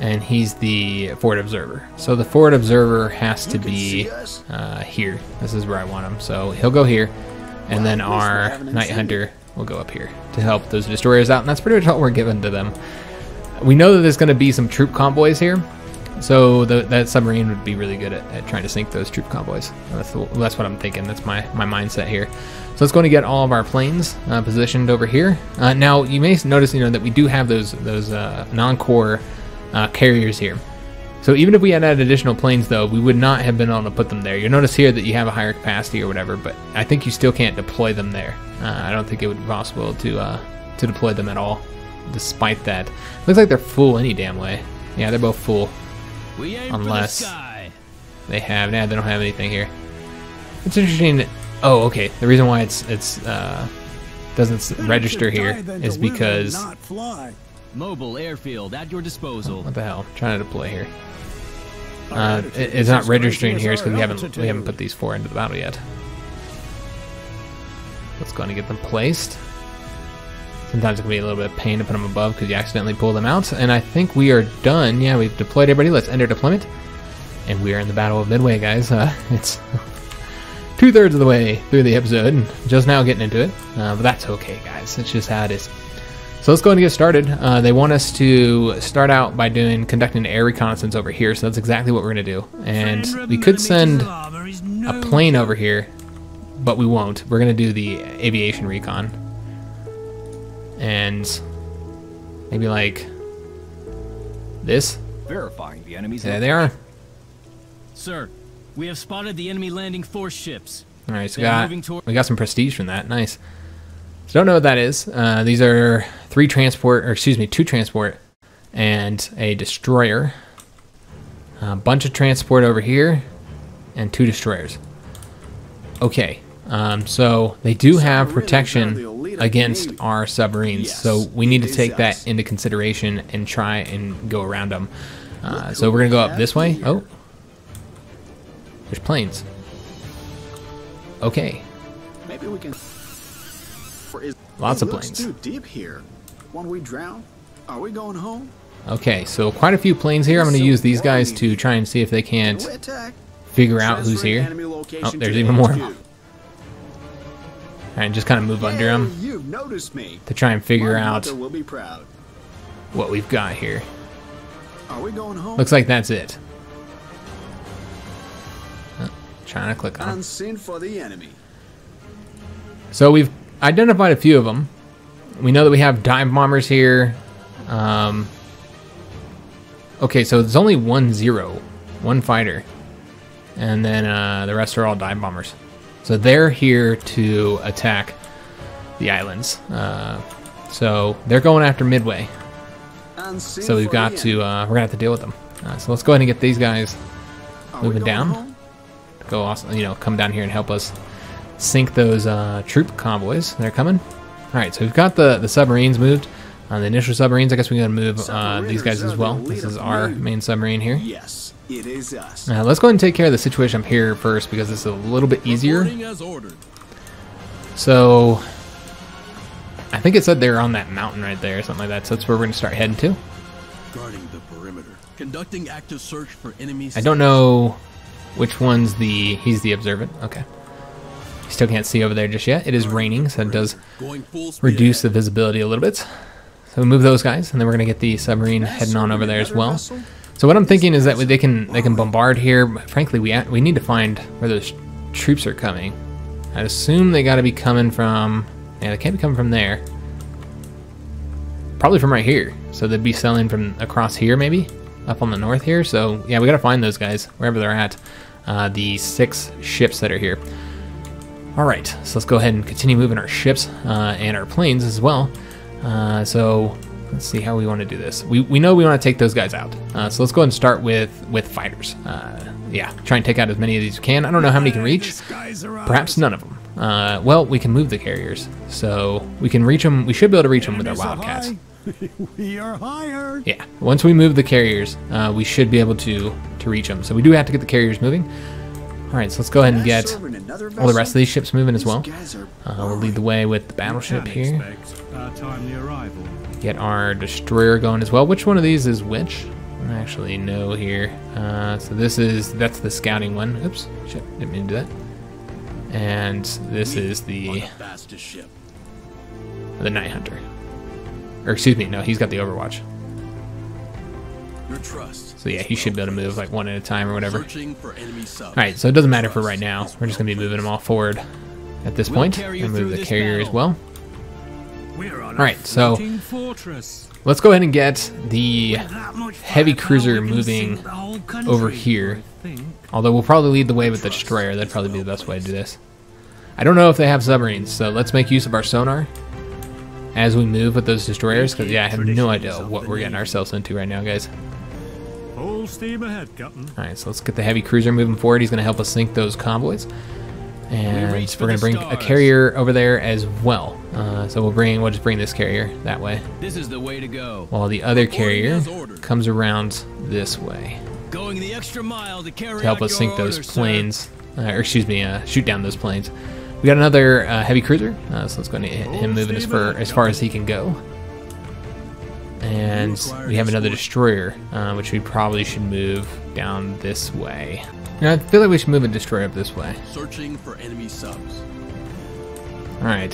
and he's the forward observer. So the forward observer has to be uh, here. This is where I want him. So he'll go here, and then our Night Hunter will go up here to help those destroyers out, and that's pretty much all we're giving to them. We know that there's going to be some troop convoys here, so the, that submarine would be really good at, at, trying to sink those troop convoys. That's, the, that's what I'm thinking. That's my, my mindset here. So it's going to get all of our planes uh, positioned over here. Uh, now you may notice, you know, that we do have those those uh, non-core uh, carriers here. So even if we had added additional planes, though, we would not have been able to put them there. You'll notice here that you have a higher capacity or whatever, but I think you still can't deploy them there. Uh, I don't think it would be possible to uh, to deploy them at all, despite that. Looks like they're full any damn way. Yeah, they're both full. Unless the they have, nah, they don't have anything here. It's interesting. That, oh, okay. The reason why it's it's uh, doesn't register here is because mobile airfield at your disposal. What the hell? I'm trying to deploy here. Uh, it, it's not registering here because we haven't we haven't put these four into the battle yet. Let's go and get them placed. Sometimes it can be a little bit of pain to put them above because you accidentally pull them out. And I think we are done. Yeah, we've deployed everybody. Let's enter deployment. And we are in the Battle of Midway, guys. Uh, it's two thirds of the way through the episode. And just now getting into it. Uh, but that's okay, guys. It's just how it is. So let's go ahead and get started. Uh, they want us to start out by doing conducting air reconnaissance over here. So that's exactly what we're going to do. And we could send a plane over here, but we won't. We're going to do the aviation recon and maybe like this. Verifying the enemy's. There they are. Sir, we have spotted the enemy landing force ships. All right, so we got we got some prestige from that. Nice. So don't know what that is. Uh, these are three transport, or excuse me, two transport and a destroyer. A bunch of transport over here, and two destroyers. Okay, um, so they do have Submarines are the protection against our submarines, so we need to take that into consideration and try and go around them. Uh, so we're gonna go up this way. Oh, there's planes. Okay, Maybe we can. Or is- Lots of planes. too deep here. When we drown, are we going home? okay, so quite a few planes here. I'm gonna So use these guys to try and see if they can't figure out who's here. Oh, there's even more. And just kind of move under them to try and figure out will be proud. what we've got here. Are we going home? Looks like that's it. Oh, trying to click on. Unseen for the enemy. So we've identified a few of them. We know that we have dive bombers here. Um, okay, so there's only one zero, one fighter, and then uh, the rest are all dive bombers. So they're here to attack the islands. Uh, so they're going after Midway. So we've got to uh, we're gonna have to deal with them. Uh, so let's go ahead and get these guys moving down. home? go also, you know come down here and help us sink those uh, troop convoys. They're coming. All right, so we've got the the submarines moved. Uh, the initial submarines. I guess we gotta move uh, these guys as well. This is our main submarine here. Yes, it is us. Uh, let's go ahead and take care of the situation up here first because it's a little bit easier. Reporting as ordered. So I think it said they're on that mountain right there, or something like that. So that's where we're gonna start heading to. Guarding the perimeter. Conducting active search for enemies. I don't know which one's the. He's the observant. Okay. Still can't see over there just yet. It is raining, so it does Going full speed reduce the visibility a little bit. So we move those guys, and then we're gonna get the submarine heading on over there as well. So what I'm thinking is that they can they can bombard here. But frankly, we we need to find where those troops are coming. I'd assume they got to be coming from. Yeah, they can't be coming from there. Probably from right here. So they'd be selling from across here, maybe up on the north here. So yeah, we got to find those guys wherever they're at. Uh, the six ships that are here. All right, so let's go ahead and continue moving our ships uh, and our planes as well. Uh, so let's see how we want to do this. We, we know we want to take those guys out. Uh, so let's go ahead and start with with fighters. Uh, yeah, try and take out as many of these as we can. I don't know how many can reach. Perhaps none of them. Uh, well, we can move the carriers, so we can reach them. We should be able to reach them with our wildcats. we are higher. Yeah, once we move the carriers, uh, we should be able to to reach them. So we do have to get the carriers moving. All right, so let's go ahead and get all the rest of these ships moving as well. Uh, we'll lead the way with the battleship here. expect our timely arrival. Get our destroyer going as well. Which one of these is which? I actually know here. Uh, so this is that's the scouting one. Oops, shit, didn't mean to do that. And this is the Fastest ship. the night hunter. Or excuse me, no, he's got the overwatch. Your trust. So yeah, he should be able to move like one at a time or whatever. Searching for enemy subs. All right, so it doesn't matter for right now. We're just gonna be moving them all forward at this point. And move the carrier as well. We're All right, so-. Let's go ahead and get the heavy cruiser moving sink the whole country, over here. Although we'll probably lead the way with the destroyer. That'd probably be the best way to do this. I don't know if they have submarines, so let's make use of our sonar as we move with those destroyers. Because yeah, I have no idea what we're getting ourselves into right now, guys. Full steam ahead, Captain. All right, so let's get the heavy cruiser moving forward. He's going to help us sink those convoys, and reach we're going to bring a carrier over there as well. Uh, so we'll bring we'll just bring this carrier that way, This is the way to go. while the other carrier comes around this way Going the extra mile to carry to help us sink those orders, sir. planes, uh, or excuse me, uh, shoot down those planes. We got another uh, heavy cruiser, uh, so let's go and hit him moving as far as far as he can go. And we have another destroyer, uh, which we probably should move down this way. Yeah, I feel like we should move a destroyer up this way. Searching for enemy subs. All right.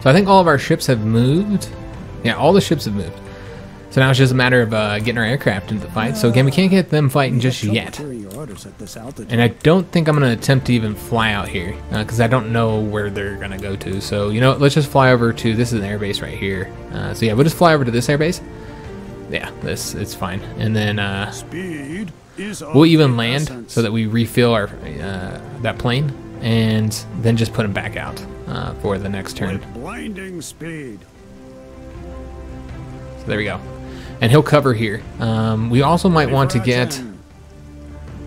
So I think all of our ships have moved. Yeah, all the ships have moved. So now it's just a matter of uh, getting our aircraft into the fight. So again, we can't get them fighting just yet. And I don't think I'm going to attempt to even fly out here because I don't know where they're going to go to. So, you know, let's just fly over to this is an airbase right here. Uh, so yeah, we'll just fly over to this airbase. Yeah, this it's fine. And then uh, we'll even land so that we refill our uh, that plane and then just put him back out uh, for the next turn. Blinding speed. So there we go. And he'll cover here. Um, we also might want to get.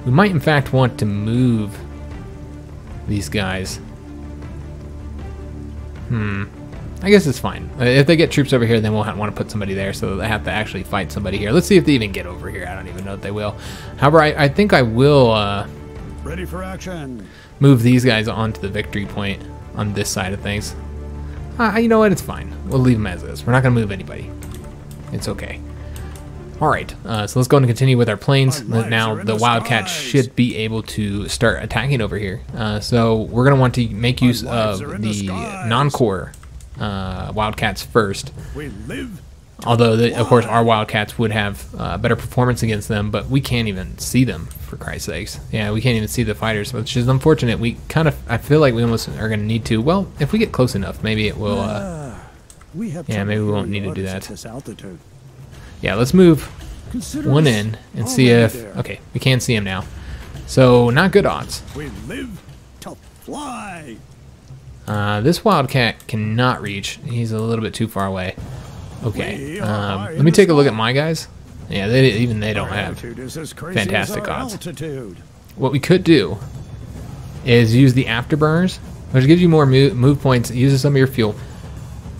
We might, in fact, want to move these guys. Hmm. I guess it's fine. Uh, If they get troops over here, then we'll want to put somebody there so they have to actually fight somebody here. Let's see if they even get over here. I don't even know if they will. However, I, I think I will uh, Ready for action. move these guys onto the victory point on this side of things. Uh, you know what? It's fine. We'll leave them as is. We're not going to move anybody. It's okay. All right, uh, so let's go and continue with our planes. Our now the Wildcats skies. should be able to start attacking over here. Uh, so we're going to want to make use of the the non-core uh, Wildcats first. Although, the, of course, our Wildcats would have uh, better performance against them, but we can't even see them, for Christ's sakes. Yeah, we can't even see the fighters, which is unfortunate. We kind of, I feel like we almost are going to need to. Well, if we get close enough, maybe it will. Uh, Ah, we have yeah, maybe we won't need to do that. At this altitude. yeah, let's move Consider one in and see if. there. Okay, we can see him now. So, not good odds. We live to fly. Uh, this Wildcat cannot reach. He's a little bit too far away. Okay, um, let me take a look at my guys. Yeah, they, even they don't have altitude is as crazy fantastic odds. What we could do is use the afterburners, which gives you more move, move points, it uses some of your fuel,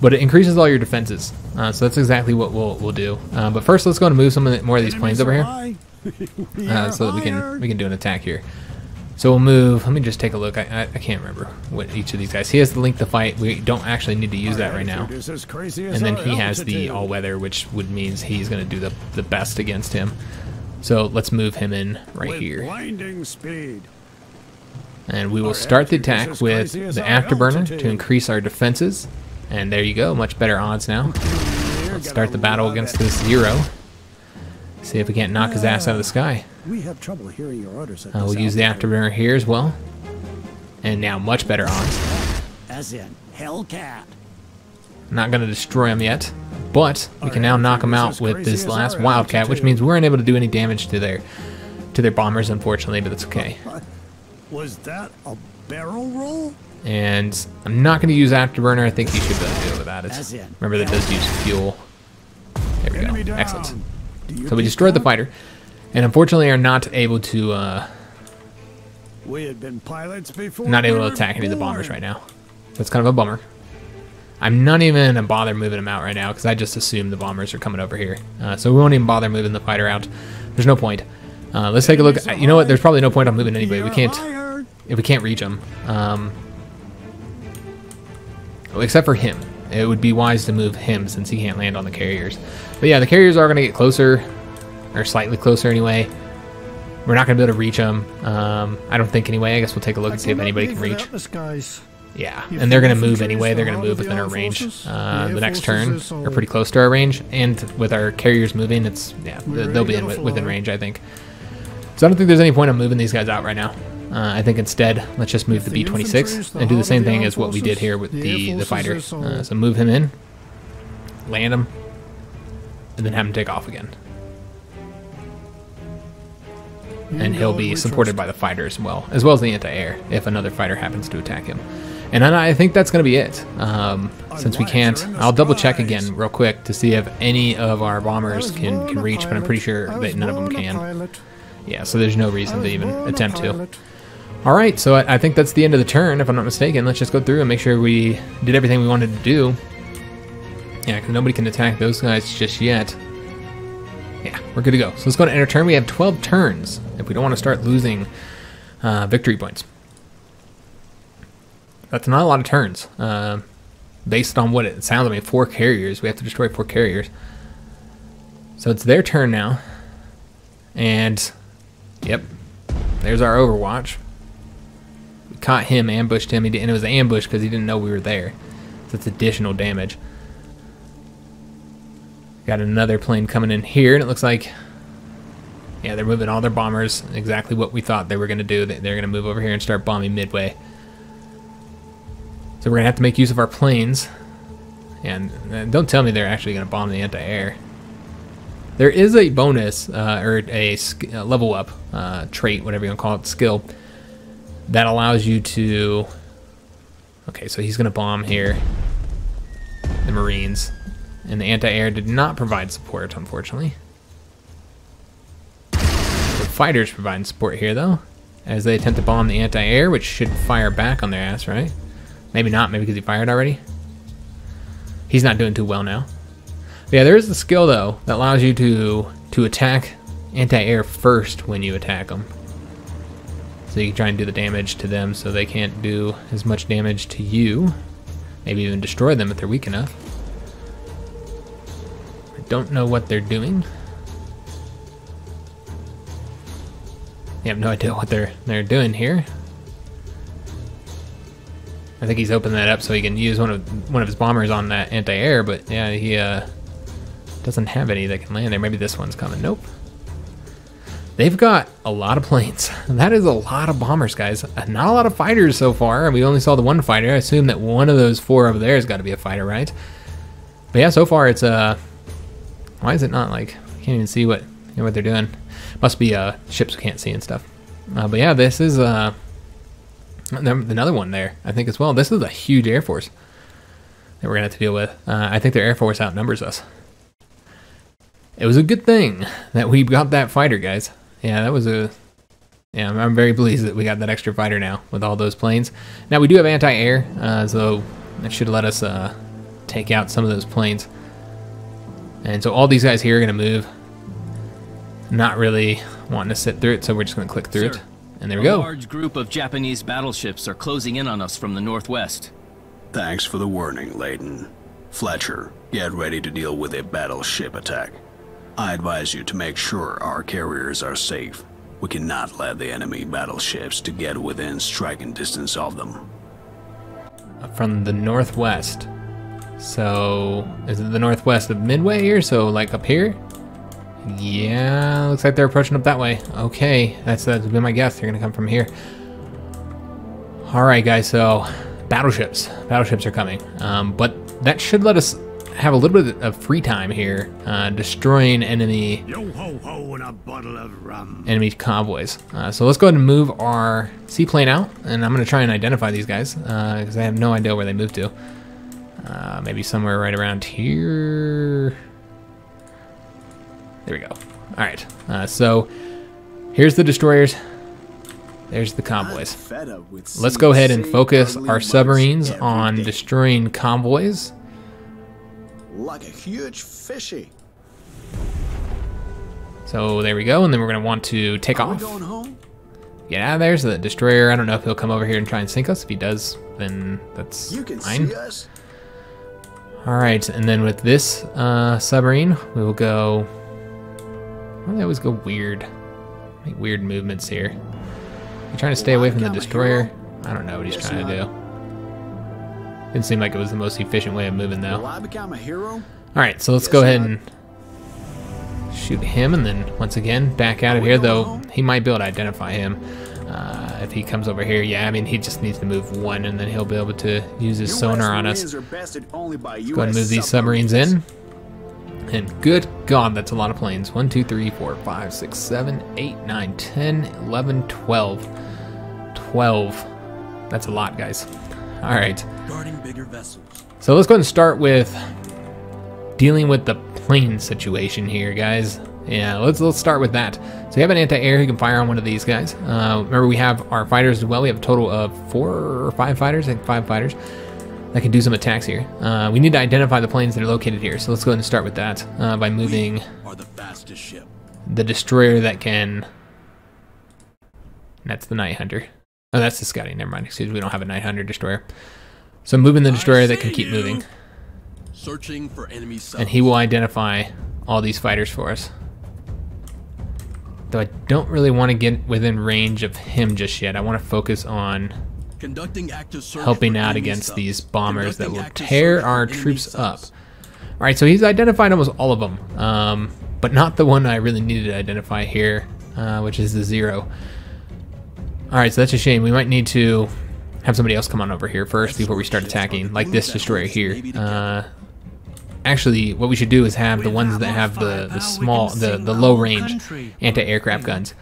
but it increases all your defenses. Uh, so that's exactly what we'll we'll do. Uh, but first, let's go and move some of the, more of these planes over here, are high. We uh, so that we can we can do an attack here. So we'll move. Let me just take a look. I, I, I can't remember what each of these guys. He has the link to fight. We don't actually need to use that right now. Altitude is as crazy as And then he has the all weather, which would means he's going to do the the best against him. So let's move him in right here. blinding speed. And we will start the attack with the afterburner to increase our defenses. And there you go, much better odds now. Let's start the battle against this zero. See if we can't knock his ass out of the sky. We have trouble hearing your orders at Uh, we'll use the afterburner here as well. And now much better odds. As in Hellcat. Not going to destroy him yet, but we can now knock him out with this last wildcat, which means we weren't able to do any damage to their to their bombers, unfortunately, but that's okay. Was that a barrel roll? And I'm not going to use afterburner. I think you should be able to do it without As it. in Remember that does use fuel. There we Enemy go. down. Excellent. So we keep destroyed the fighter, and unfortunately are not able to uh, We had been pilots before. not able to attack any of the bombers right now. That's kind of a bummer. I'm not even gonna bother moving them out right now because I just assume the bombers are coming over here. Uh, so we won't even bother moving the fighter out. There's no point. Uh, let's take a look. You know what? There's probably no point on moving anybody. We can't if we can't reach them. Um, well, except for him. It would be wise to move him since he can't land on the carriers. But yeah, the carriers are going to get closer, or slightly closer anyway. We're not going to be able to reach them. Um, I don't think anyway. I guess we'll take a look and see if anybody can reach. Yeah, and they're going to move anyway. They're going to move within our range. Uh, the next turn, they're pretty close to our range, and with our carriers moving, it's yeah, they'll be in, within range. I think. So I don't think there's any point on moving these guys out right now. Uh, I think instead, let's just move the the B-26 infantry is the and do the same thing as what we did here with the the, air the forces fighter. Uh, so move him in, land him, and then have him take off again. And he'll be supported by the fighter as well, as well as the anti-air if another fighter happens to attack him. And I think that's going to be it. Um, since we can't, are in the I'll double check again real quick to see if any of our bombers can, can reach, but I'm pretty sure pilot. I was that none of them can. Yeah, so there's no reason to even attempt to. All right, so I, I think that's the end of the turn, if I'm not mistaken. Let's just go through and make sure we did everything we wanted to do. Yeah, because nobody can attack those guys just yet. Yeah, we're good to go. So let's go to enter turn. We have 12 turns if we don't want to start losing uh, victory points. That's not a lot of turns. Uh, based on what it sounds like, four carriers. We have to destroy four carriers. So it's their turn now. And, yep, there's our Overwatch. Caught him, ambushed him, he did, and it was an ambush because he didn't know we were there. So it's additional damage. Got another plane coming in here, and it looks like, yeah, they're moving all their bombers exactly what we thought they were going to do. They- They're going to move over here and start bombing Midway. So we're going to have to make use of our planes. And don't tell me they're actually going to bomb the anti-air. There is a bonus uh, or a uh, level up uh, trait, whatever you want to call it, skill that allows you to. Okay, so he's gonna bomb here. The Marines, and the anti-air did not provide support, unfortunately. The fighters provide support here, though, as they attempt to bomb the anti-air, which should fire back on their ass, right? Maybe not, maybe because he fired already. He's not doing too well now. Yeah, there is the skill though that allows you to to attack anti-air first when you attack them. So you can try and do the damage to them so they can't do as much damage to you. Maybe even destroy them if they're weak enough. I don't know what they're doing. I have no idea what they're they're doing here. I think he's opened that up so he can use one of one of his bombers on that anti-air, but yeah, he uh, doesn't have any that can land there. Maybe this one's coming. Nope. They've got a lot of planes. That is a lot of bombers, guys. Not a lot of fighters so far. We only saw the one fighter. I assume that one of those four over there has got to be a fighter, right? But yeah, so far it's uh, why is it not like I can't even see what you know, what they're doing? Must be uh ships we can't see and stuff. Uh, but yeah, this is uh another one there I think as well. This is a huge air force that we're gonna have to deal with. Uh, I think their air force outnumbers us. It was a good thing that we got that fighter, guys. Yeah, that was a. Yeah, I'm, I'm very pleased that we got that extra fighter now with all those planes. Now we do have anti-air, uh, so that should let us uh, take out some of those planes. And so all these guys here are going to move. Not really wanting to sit through it, so we're just going to click through Sir, it. And there we go. a go. large group of Japanese battleships are closing in on us from the northwest. Thanks for the warning, Layton. Fletcher, get ready to deal with a battleship attack. I advise you to make sure our carriers are safe. We cannot let the enemy battleships to get within striking distance of them. From the northwest. So, is it the northwest of Midway here? So, like up here? Yeah, looks like they're approaching up that way. Okay, that's that's been my guess. They're gonna come from here. All right, guys. So, battleships. Battleships are coming. Um, but that should let us have a little bit of free time here, uh, destroying enemy Yo ho ho and a bottle of rum. enemy convoys. Uh, so let's go ahead and move our seaplane out, and I'm gonna try and identify these guys because I have no idea where they moved to. Uh, maybe somewhere right around here. There we go. All right. Uh, so here's the destroyers. There's the convoys. Let's go ahead and focus our submarines on destroying convoys. Like a huge fishy. So there we go, and then we're gonna want to take Are off. going home? Get out of there. So the destroyer, I don't know if he'll come over here and try and sink us. If he does, then that's You can fine. see us. All right, and then with this uh, submarine, we will go. Why do they always go weird? Make weird movements here. You trying to stay away from the destroyer? I don't know what he's trying to do. Didn't seem like it was the most efficient way of moving though. Will I become a hero? All right, so let's Guess go ahead and shoot him, and then once again back out of here. Though he might be able to identify him uh, if he comes over here. Yeah, I mean he just needs to move one, and then he'll be able to use his US sonar on us. Marines are bested only Go ahead and move these submarines in. And good God, that's a lot of planes. 1, 2, 3, 4, 5, 6, 7, 8, 9, 10, 11, 12. 12. That's a lot, guys. All right. Guarding bigger vessels. So let's go ahead and start with dealing with the plane situation here, guys. Yeah, let's let's start with that. So we have an anti-air who can fire on one of these guys. Uh, remember, we have our fighters as well. We have a total of four or five fighters. I think five fighters that can do some attacks here. Uh, we need to identify the planes that are located here. So let's go ahead and start with that uh, by moving Are the fastest ship. the destroyer that can. That's the Night Hunter. Oh, that's the Scotty. Never mind. Excuse me. We don't have a Night Hunter destroyer. So moving the destroyer that can keep moving. Searching for enemy subs. and he will identify all these fighters for us. Though I don't really want to get within range of him just yet. I want to focus on Conducting helping out against these bombers that will tear our troops up. All right, so he's identified almost all of them, um, but not the one I really needed to identify here, uh, which is the zero. All right, so that's a shame. We might need to have somebody else come on over here first before we start attacking, like this destroyer here. Uh, actually, what we should do is have the ones that have the, the small, the, the low range anti-aircraft guns.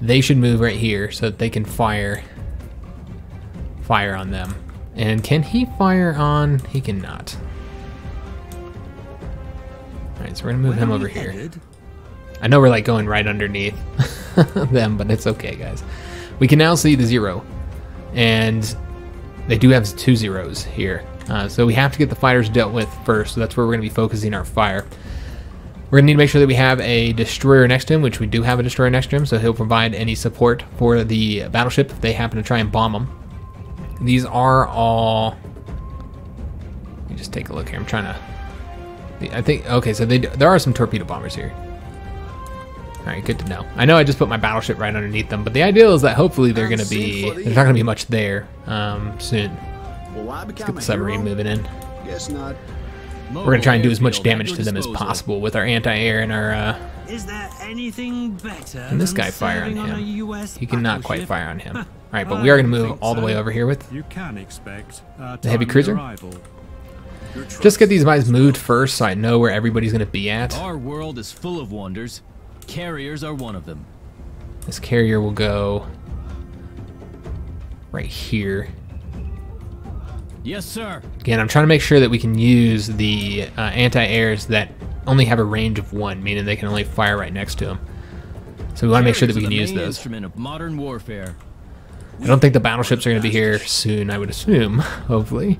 They should move right here so that they can fire fire on them. And can he fire on? He cannot. Alright, so we're gonna move him over here. I know we're like going right underneath them, but it's okay, guys. We can now see the zero. And they do have two zeros here. Uh, so we have to get the fighters dealt with first. So that's where we're going to be focusing our fire. We're going to need to make sure that we have a destroyer next to him, which we do have a destroyer next to him. So he'll provide any support for the battleship if they happen to try and bomb them. These are all... Let me just take a look here. I'm trying to... I think... Okay, so they, there are some torpedo bombers here. Alright, good to know. I know I just put my battleship right underneath them, but the idea is that hopefully they're going to be... There's not going to be much there um, soon. Let's get the submarine moving in. Guess not. We're going to try and do as much damage to them as possible with our anti-air and our... Uh, Is there anything better Can this guy fire on him? US He cannot quite fire on him. Alright, but we are going to move all the way over here with... You can expect The heavy cruiser? Just get these guys moved first so I know where everybody's going to be at. Our world is full of wonders. Carriers are one of them. This carrier will go right here. Yes, sir. Again, I'm trying to make sure that we can use the uh, anti-airs that only have a range of one, meaning they can only fire right next to them. So we want to make sure that we can use those. Instrument of modern warfare. I don't think the battleships are going to be here soon, I would assume, hopefully.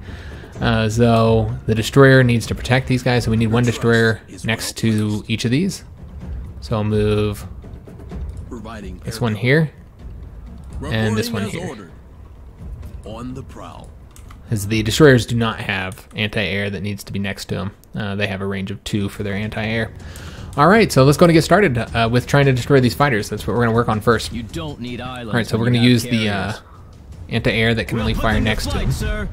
Uh, so the destroyer needs to protect these guys, so we need one destroyer next to each of these. So I'll move Providing this one cover. here, and this one as here. ordered. On the prowl. as the destroyers do not have anti-air that needs to be next to them. Uh, they have a range of two for their anti-air. All right, so let's go and get started uh, with trying to destroy these fighters. That's what we're going to work on first. You don't need islands. All right, so we're going to have use the uh, anti-air that can only We'll fire put them next to fight, them. sir.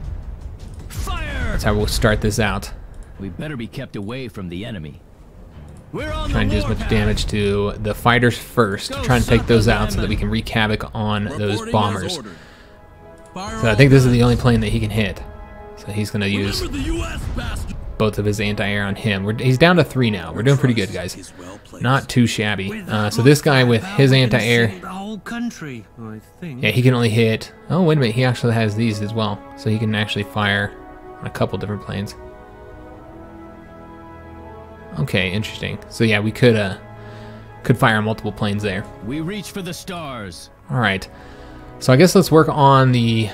Fire! That's how we'll start this out. We better be kept away from the enemy. We're on Try and the do as much damage to the fighters first. Go Try and take those out so that we can wreak havoc on those bombers. So I think this is the only plane that he can hit. So he's going to use Remember the U.S. bastard. both of his anti-air on him. We're, he's down to three now. We're doing pretty good, guys. Is well placed. Not too shabby. Uh, so this guy with his anti-air, sink The whole country, I think. yeah, he can only hit. Oh wait a minute, he actually has these as well, so he can actually fire on a couple different planes. Okay, interesting. So yeah, we could uh could fire multiple planes there. We reach for the stars. All right. So I guess let's work on the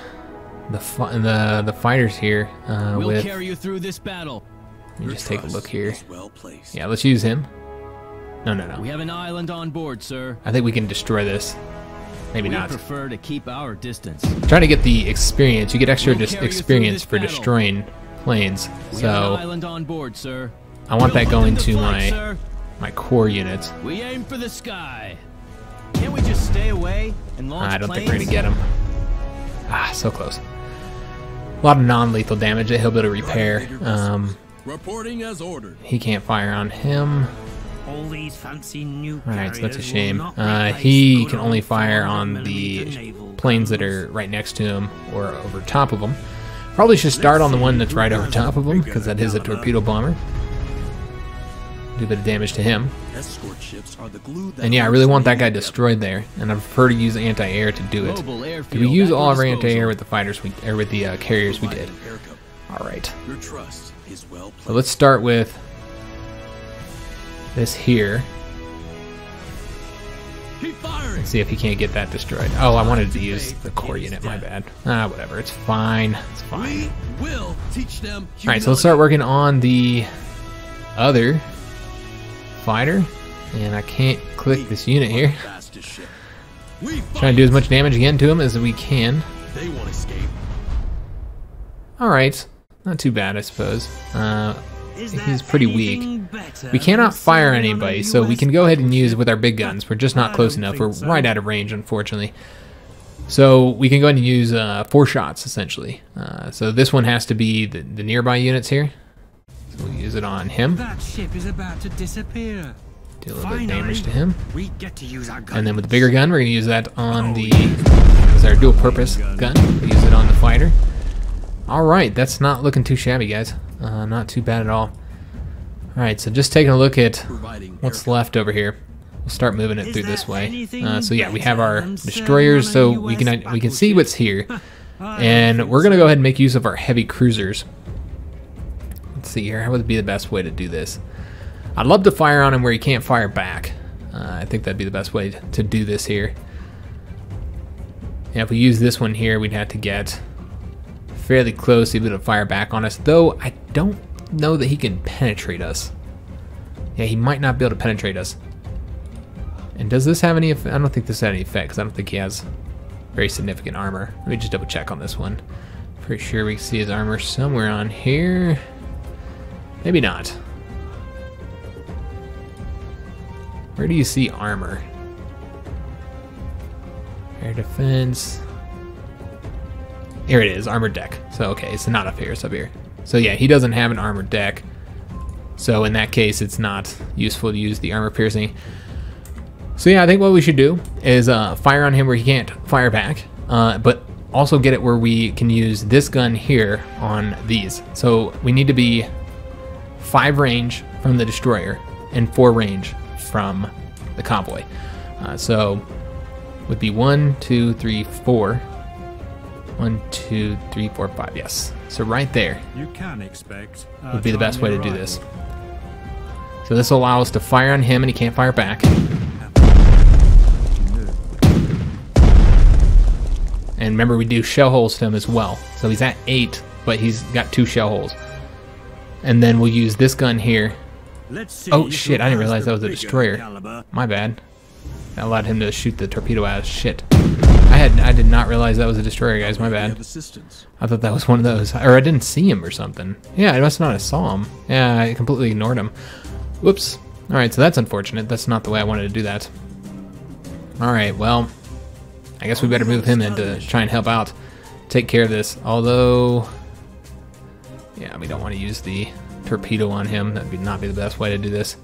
the the the fighters here. Uh, We'll with carry you through this battle. let me Your just take a look here. Well placed. Yeah, let's use him. No, no, no. We have an island on board, sir. I think we can destroy this. Maybe We not. prefer to keep our distance. Trying to get the experience. You get extra We'll dis- carry you through experience for battle. destroying planes. We have an So island on board, sir. I want that going to to my my core units. We aim for the sky. Can't we just stay away and launch I don't think we're gonna get him. Ah, so close. A lot of non-lethal damage that he'll be able to repair. Um, Reporting as ordered. he can't fire on him. All these fancy new Alright, so that's a shame. Uh, he can only fire on the planes that are right next to him or over top of him. Probably should start on the one that's right over top of him because that is a torpedo bomber. Do a bit of damage to him. Escort ships are the glue that And yeah, I really want that guy destroyed there, and I prefer to use anti-air to do it. Did we use all of our anti-air with the fighters we or with the uh, carriers we did? Providing air cover. All right. Your trust is well. So let's start with this here. And See if he can't get that destroyed. Oh, I wanted to use the core unit. My bad. Ah, whatever. It's fine. It's fine. We will teach them. All right, so let's start working on the other fighter, and I can't click this unit here. Trying to do as much damage again to him as we can. They won't escape. All right, not too bad, I suppose. Uh, he's pretty weak. we cannot fire sailing on a anybody, so we can go ahead and use with our big guns. We're just not close enough. We're right out of range, unfortunately. So we can go ahead and use uh, four shots, essentially. Uh, so this one has to be the, the nearby units here. So we'll use it on him. That ship is about to disappear. Do a little bit of damage to him. We get to use our guns. And then with the bigger gun, we're going to use that on the... As our dual purpose gun. We'll use it on the fighter. Alright, that's not looking too shabby, guys. Uh, not too bad at all. Alright, so just taking a look at what's left over here. We'll start moving it through this way. Uh, so yeah, we have our destroyers, on a so we can we can see what's here. And we're going to go ahead and make use of our heavy cruisers. See. How would be the best way to do this? I'd love to fire on him where he can't fire back. Uh, I think that'd be the best way to do this here. Yeah, if we use this one here, we'd have to get fairly close even to fire back on us. Though, I don't know that he can penetrate us. Yeah, he might not be able to penetrate us. And does this have any effect? I don't think this has any effect because I don't think he has very significant armor. Let me just double check on this one. Pretty sure we see his armor somewhere on here. Maybe not. Where do you see armor? Air defense. Here it is, armored deck. So okay, it's not up here, it's up here. So yeah, he doesn't have an armored deck. So in that case, it's not useful to use the armor piercing. So yeah, I think what we should do is uh, fire on him where he can't fire back, uh, but also get it where we can use this gun here on these. So we need to be five range from the destroyer and four range from the convoy. Uh, so would be one, two, three, four. One, two, three, four, five. Yes. So right there You can expect. would be the best way to do this. So this will allow us to fire on him and he can't fire back. And remember, we do shell holes to him as well. So he's at eight, but he's got two shell holes. And then we'll use this gun here. Let's see Oh shit, I didn't realize that was a destroyer. caliber. My bad. That allowed him to shoot the torpedo out. Shit. I had I did not realize that was a destroyer, guys. My bad. I thought that was one of those, or I didn't see him or something. Yeah, I must not have saw him. Yeah, I completely ignored him. Whoops. All right, so that's unfortunate. That's not the way I wanted to do that. All right, well, I guess we better move him in to try and help out, take care of this. Although, yeah, we don't want to use the torpedo on him. That would not be the best way to do this.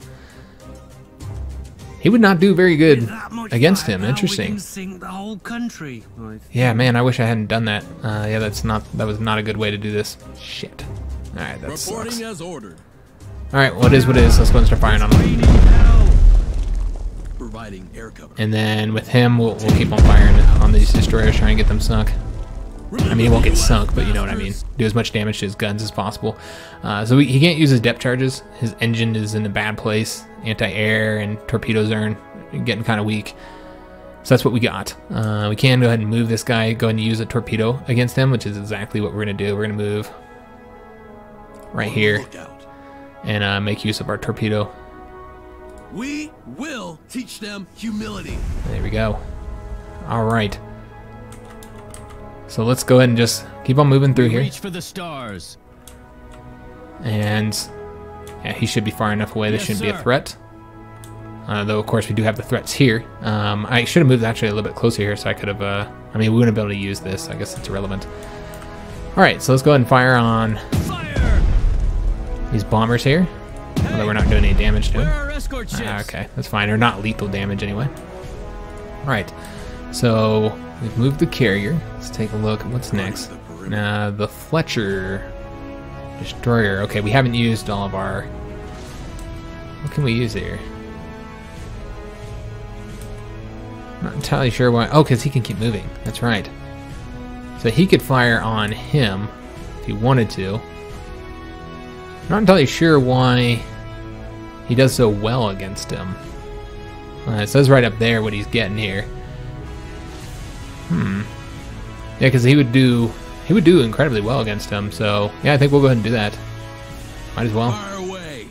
He would not do very good With that much against him. Interesting. the whole country. Yeah, man, I wish I hadn't done that. Uh, yeah, that's not that was not a good way to do this. Shit. All right, that Reporting sucks. as ordered. All right, what is what is? Let's go and start firing on him. Providing air cover. And then with him, we'll, we'll keep on firing on these destroyers, trying to get them sunk. I mean, he won't get sunk, but you know what I mean. Do as much damage to his guns as possible. Uh, so we, he can't use his depth charges. His engine is in a bad place. Anti-air and torpedoes are getting kind of weak. So that's what we got. Uh, we can go ahead and move this guy, go ahead and use a torpedo against him, which is exactly what we're going to do. We're going to move right here and uh, make use of our torpedo. We will teach them humility. There we go. All right. So let's go ahead and just keep on moving through here. Reach for the stars. And yeah, he should be far enough away. This Yes, shouldn't be a threat. Uh, though, of course, we do have the threats here. Um, I should have moved actually a little bit closer here so I could have. Uh, I mean, we wouldn't be able to use this. I guess it's irrelevant. All right, so let's go ahead and fire on Fire! these bombers here. Although we're not doing any damage to them. are our escort ships? Ah, okay, that's fine. Or not lethal damage anyway. All right, so we've moved the carrier. Let's take a look. What's next? Uh, the Fletcher destroyer. Okay, we haven't used all of our. What can we use here? Not entirely sure why. Oh, because he can keep moving. That's right. So he could fire on him if he wanted to. Not entirely sure why he does so well against him. Uh, it says right up there what he's getting here. Hmm. Yeah, because he would do he would do incredibly well against him. So yeah, I think we'll go ahead and do that. Might as well Fire away.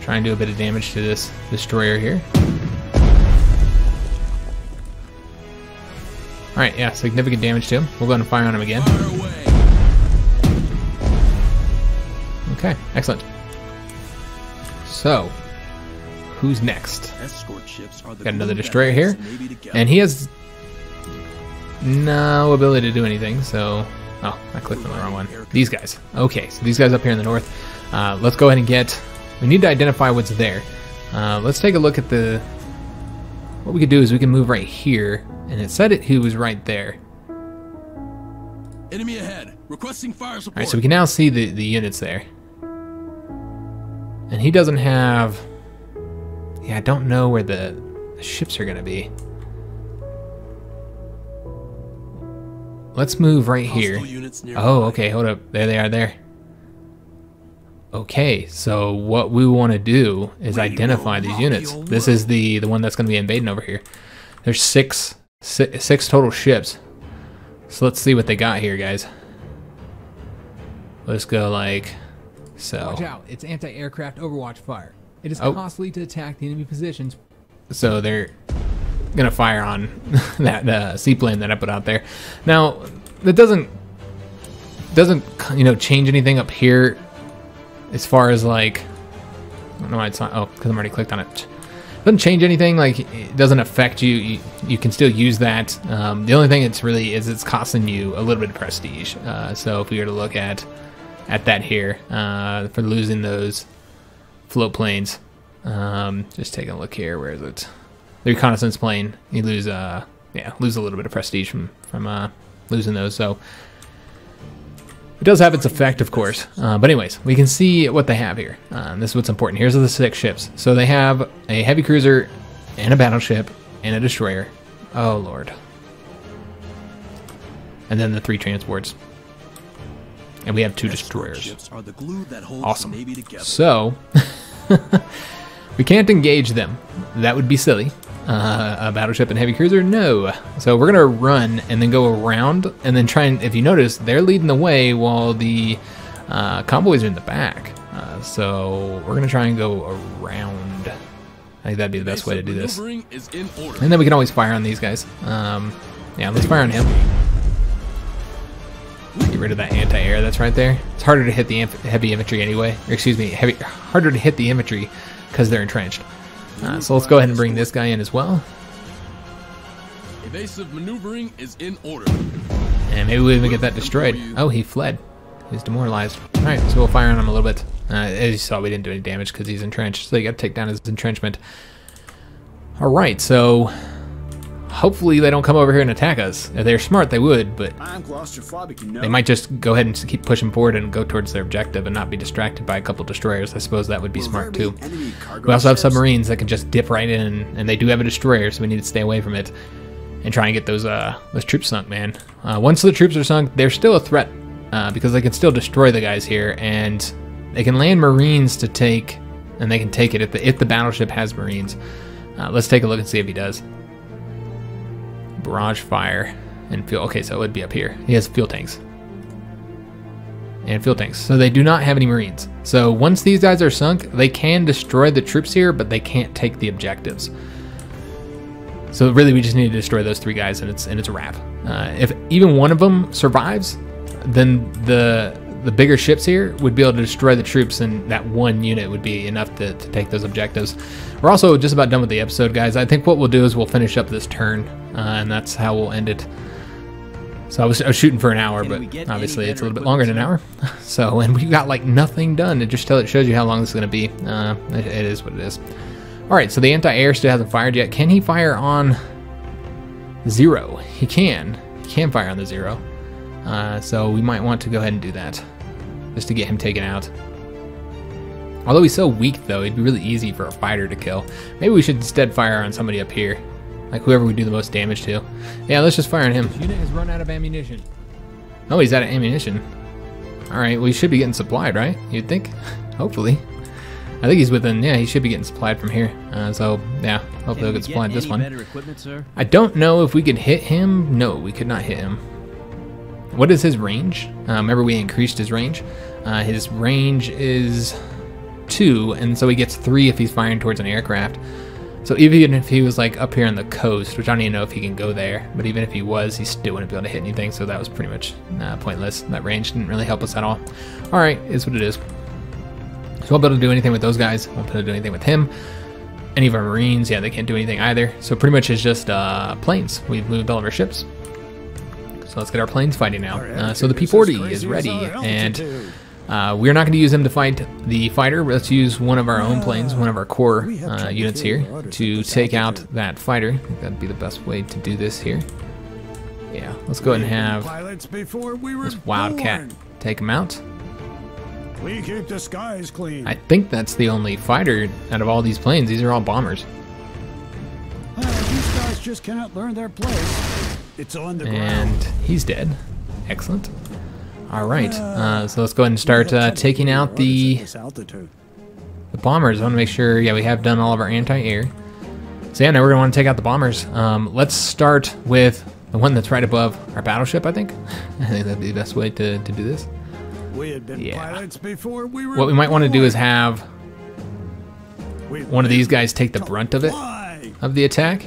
try and do a bit of damage to this destroyer here. All right, yeah, significant damage to him. We'll go ahead and fire on him again. Okay, excellent. So, who's next? Escort ships are the Got another destroyer here, the Navy together. and he has no ability to do anything. So, oh, I clicked on the wrong one. These guys. Okay, so these guys up here in the north. Uh, let's go ahead and get. We need to identify what's there. Uh, let's take a look at the. What we could do is we can move right here, and it said it who was right there. Enemy ahead. Requesting fire support. All right, so we can now see the the units there, and he doesn't have. Yeah, I don't know where the, the ships are gonna be. Let's move right here. Hostile units nearby. Oh, okay, hold up. There they are there. Okay, so what we want to do is identify these units. This is the the one that's going to be invading over here. There's six, six six total ships. So let's see what they got here, guys. Let's go like so. Watch out, it's anti-aircraft overwatch fire. It is Oh. costly to attack the enemy positions. so they're gonna fire on that uh, seaplane that I put out there. Now, that doesn't doesn't you know change anything up here as far as like I don't know why it's not oh because I'm already clicked on it. Doesn't change anything like it doesn't affect you. You, you can still use that. Um, the only thing it's really is it's costing you a little bit of prestige. Uh, so if we were to look at at that here uh, for losing those float planes. Um, just taking a look here. Where is it? The reconnaissance plane. You lose, uh, yeah, lose a little bit of prestige from from uh, losing those. So it does have its effect, of course. Uh, but anyways, we can see what they have here. Uh, this is what's important. Here's the six ships. So they have a heavy cruiser and a battleship and a destroyer. Oh lord. And then the three transports. And we have two destroyers. ships are the glue that holds Awesome. the Navy together. So, we can't engage them. That would be silly. Uh, a battleship and heavy cruiser? No. So we're gonna run and then go around and then try and, if you notice, they're leading the way while the uh, convoys are in the back. Uh, so we're gonna try and go around. I think that'd be the best way to do this. Maneuvering is in order. And then we can always fire on these guys. Um, yeah, let's fire on him. Get rid of that anti-air that's right there. It's harder to hit the heavy infantry anyway. Or excuse me, heavy harder to hit the infantry because they're entrenched. Uh, so let's go ahead and bring this guy in as well. Evasive maneuvering is in order. And maybe we'll even get that destroyed. Oh, he fled. He's demoralized. Alright, so we'll fire on him a little bit. Uh, as you saw, we didn't do any damage because he's entrenched. So you gotta take down his entrenchment. Alright, so hopefully they don't come over here and attack us. If they're smart, they would, but I'm claustrophobic, you know. they might just go ahead and keep pushing forward and go towards their objective and not be distracted by a couple destroyers. I suppose that would be smart too. be enemy cargo We also have submarines that can just dip right in, and they do have a destroyer, so we need to stay away from it and try and get those uh those troops sunk, man. Uh, once the troops are sunk, they're still a threat uh, because they can still destroy the guys here, and they can land marines to take, and they can take it if the if the battleship has marines. Uh, let's take a look and see if he does. Barrage fire and fuel. Okay, so it would be up here. He has fuel tanks and fuel tanks. So they do not have any marines. So once these guys are sunk, they can destroy the troops here, but they can't take the objectives. So really, we just need to destroy those three guys, and it's and it's a wrap. Uh, if even one of them survives, then the the bigger ships here would be able to destroy the troops, and that one unit would be enough to, to take those objectives. We're also just about done with the episode, guys. I think what we'll do is we'll finish up this turn, uh, and that's how we'll end it. So I was, I was shooting for an hour, but obviously it's a little bit longer than an hour. So and we got like nothing done. It just tell, it shows you how long this is going to be. Uh, it, it is what it is. All right, so the anti-air still hasn't fired yet. Can he fire on zero? He can. He can fire on the zero. Uh, so we might want to go ahead and do that, just to get him taken out. Although he's so weak, though, it'd be really easy for a fighter to kill. Maybe we should instead fire on somebody up here, like whoever we do the most damage to. Yeah, let's just fire on him. Unit has run out of ammunition. Oh, he's out of ammunition. All right, well, he should be getting supplied, right? You'd think? Hopefully. I think he's within, yeah, he should be getting supplied from here. Uh, so, yeah, hopefully he'll get supplied get this one. better equipment, sir? I don't know if we could hit him. No, we could not hit him. What is his range? Uh, remember, we increased his range. Uh, his range is two, and so he gets three if he's firing towards an aircraft. So even if he was like up here on the coast, which I don't even know if he can go there, but even if he was, he still wouldn't be able to hit anything. So that was pretty much uh, pointless. That range didn't really help us at all. All right, is what it is. So we'll be able to do anything with those guys. Won't be able to do anything with him. Any of our Marines, yeah, they can't do anything either. So pretty much it's just uh, planes. We've moved all of our ships. So let's get our planes fighting now. Uh, so the P-40 is ready, and uh, we're not going to use them to fight the fighter. Let's use one of our own planes, one of our core uh, units here, to take out that fighter. I think that'd be the best way to do this here. Yeah, let's go ahead and have pilots before we were this Wildcat take him out. We keep the skies clean. I think that's the only fighter out of all these planes. These are all bombers. Ah, these guys just cannot learn their place. It's on the And ground. he's dead. Excellent. All right, uh, so let's go ahead and start uh, taking out the, the bombers. I want to make sure, yeah, we have done all of our anti-air. So yeah, now we're going to want to take out the bombers. Um, let's start with the one that's right above our battleship, I think. I think that'd be the best way to, to do this. We had been Yeah. pilots before we were What we might want to do is have one of these guys take the brunt of it, of the attack,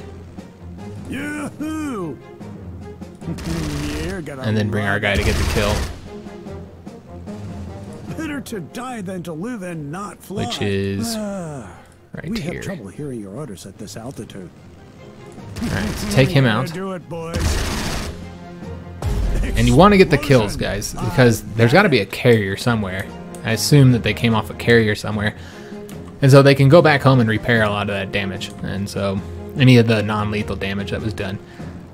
and then bring our guy to get the kill. Better to die than to live and not fly. which is Ah, right we here. have trouble hearing your orders at this altitude. All right, so take him out. Do it, boys. And you want to get the kills, guys, because there's got to be a carrier somewhere. I assume that they came off a carrier somewhere. And so they can go back home and repair a lot of that damage. And so any of the non-lethal damage that was done.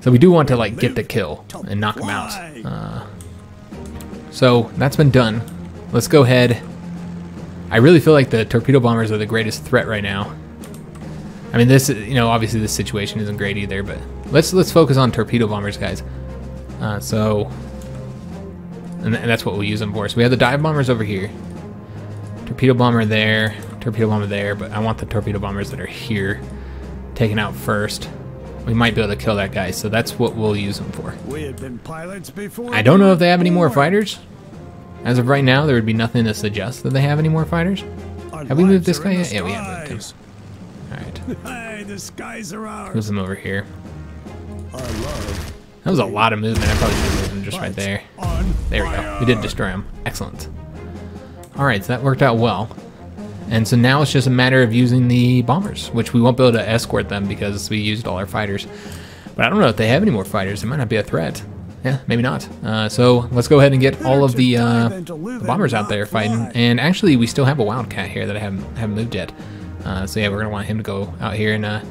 So we do want to like get the kill and knock them out. Uh, so that's been done. Let's go ahead. I really feel like the torpedo bombers are the greatest threat right now. I mean, this you know obviously this situation isn't great either, but let's let's focus on torpedo bombers, guys. Uh, so, and, and that's what we'll use them for. So we have the dive bombers over here, torpedo bomber there, torpedo bomber there, but I want the torpedo bombers that are here taken out first. We might be able to kill that guy, so that's what we'll use them for. We had been pilots before. I don't know if they have any more fighters. As of right now, there would be nothing to suggest that they have any more fighters. Our Have we moved this guy yet? Yeah, we have moved him. All right, Hey, the skies are ours. move them over here. That was a lot of movement. I probably should have moved them just right there. There we go. We did destroy him. Excellent. All right, so that worked out well. And so now it's just a matter of using the bombers, which we won't be able to escort them because we used all our fighters. But I don't know if they have any more fighters. It might not be a threat. Yeah, maybe not. Uh, so let's go ahead and get all of the, uh, the bombers out there fighting. And actually, we still have a Wildcat here that I haven't, haven't moved yet. Uh, so yeah, we're going to want him to go out here and uh,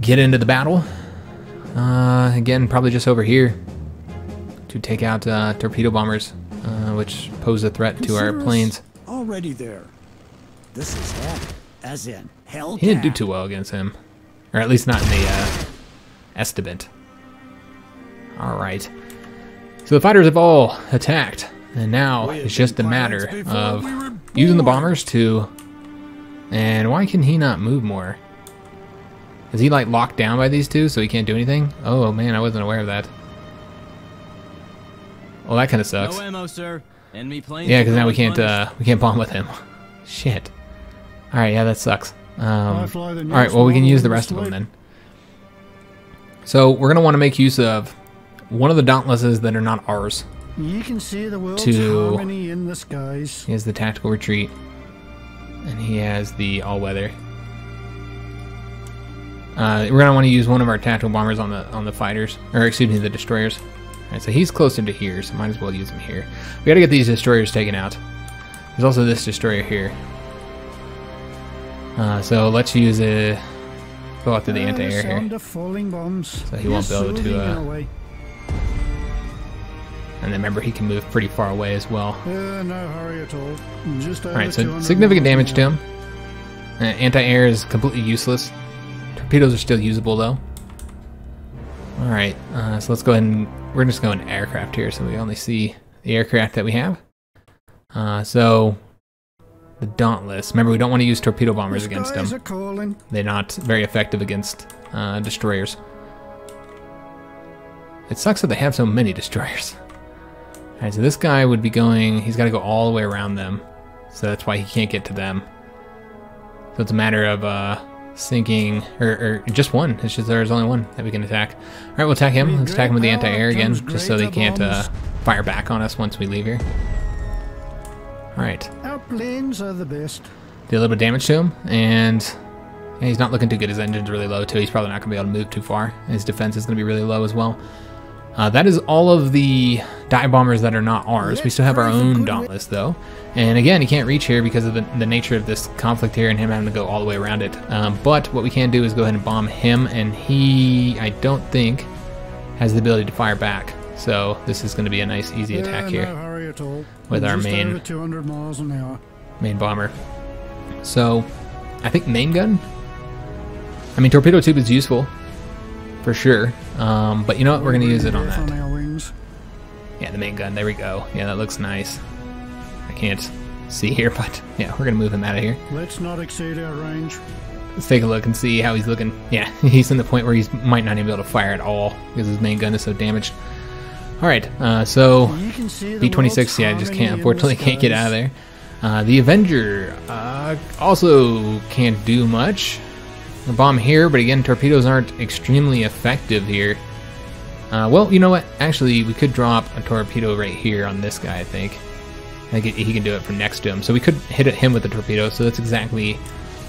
get into the battle. Uh, again, probably just over here to take out uh, torpedo bombers, uh, which pose a threat to our planes. Already there. This is hell. As in hell. He didn't do too well against him, or at least not in the uh, estimate. All right. So the fighters have all attacked, and now it's just a matter of we using the bombers to. And why can he not move more? Is he like locked down by these two, so he can't do anything? Oh man, I wasn't aware of that. Well, that kind of sucks. No ammo, sir. Enemy planes. Yeah, are because now we can't uh, we can't bomb with him. Shit. All right, yeah, that sucks. Um, I fly the all right, well we can use the rest of them then. So we're gonna want to make use of one of the dauntlesses that are not ours. You can see the world's To- harmony in the skies. He has the tactical retreat, and he has the all-weather. Uh, we're gonna want to use one of our tactical bombers on the on the fighters, or excuse me, the destroyers. All right, so he's closer to here, so might as well use him here. We got to get these destroyers taken out. There's also this destroyer here. Uh, so let's use a go out to the anti-air here, falling bombs. So he won't be able to, uh, and then remember he can move pretty far away as well. Uh, no hurry at all. Just All right, so significant damage to him. Uh, anti-air is completely useless. Torpedoes are still usable though. All right, uh, so let's go ahead and we're just going aircraft here, so we only see the aircraft that we have. Uh, so the Dauntless. Remember, we don't want to use torpedo bombers against them. They're not very effective against uh, destroyers. It sucks that they have so many destroyers. Alright, so this guy would be going, he's got to go all the way around them. So that's why he can't get to them. So it's a matter of uh, sinking, or, or just one. It's just there's only one that we can attack. Alright, we'll attack him. Let's attack him with the anti-air again, just so they can't uh, fire back on us once we leave here. Alright, Our planes are the best. did a little bit of damage to him, and yeah, he's not looking too good. His engine's really low too. He's probably not going to be able to move too far. His defense is going to be really low as well. Uh, that is all of the dive bombers that are not ours. We still have our own Dauntless though, and again, he can't reach here because of the, the nature of this conflict here and him having to go all the way around it. Um, but what we can do is go ahead and bomb him, and he, I don't think, has the ability to fire back. So this is going to be a nice, easy attack here At all. with our main over 200 miles an hour. main bomber. So, I think main gun. I mean, torpedo tube is useful, for sure. Um, but you know what? We're going to use it on that. on our wings. Yeah, the main gun. There we go. Yeah, that looks nice. I can't see here, but yeah, we're going to move him out of here. Let's not exceed our range. Let's take a look and see how he's looking. Yeah, he's in the point where he might not even be able to fire at all because his main gun is so damaged. All right, uh, so You can see the B-26, yeah, I just can't, unfortunately, can't get out of there. Uh, the Avenger uh, also can't do much. The bomb here, but again, torpedoes aren't extremely effective here. Uh, well, you know what? Actually, we could drop a torpedo right here on this guy, I think. I think he can do it from next to him. So we could hit him with a torpedo, so that's exactly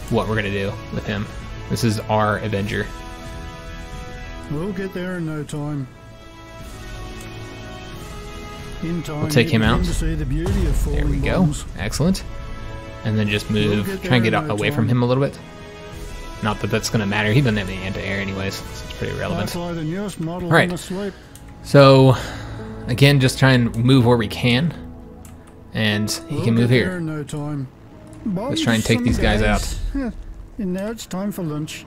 what we're going to do with him. This is our Avenger. We'll get there in no time. We'll take him out. To see the beauty of There we go. Excellent. And then just move, try and get away from him a little bit. Not that that's going to matter. He doesn't have any anti-air anyways, so it's pretty irrelevant. fly the newest model All right. on the sleep. So, again, just try and move where we can. And he can move here. in no time. Let's try and take these guys out. and now it's time for lunch.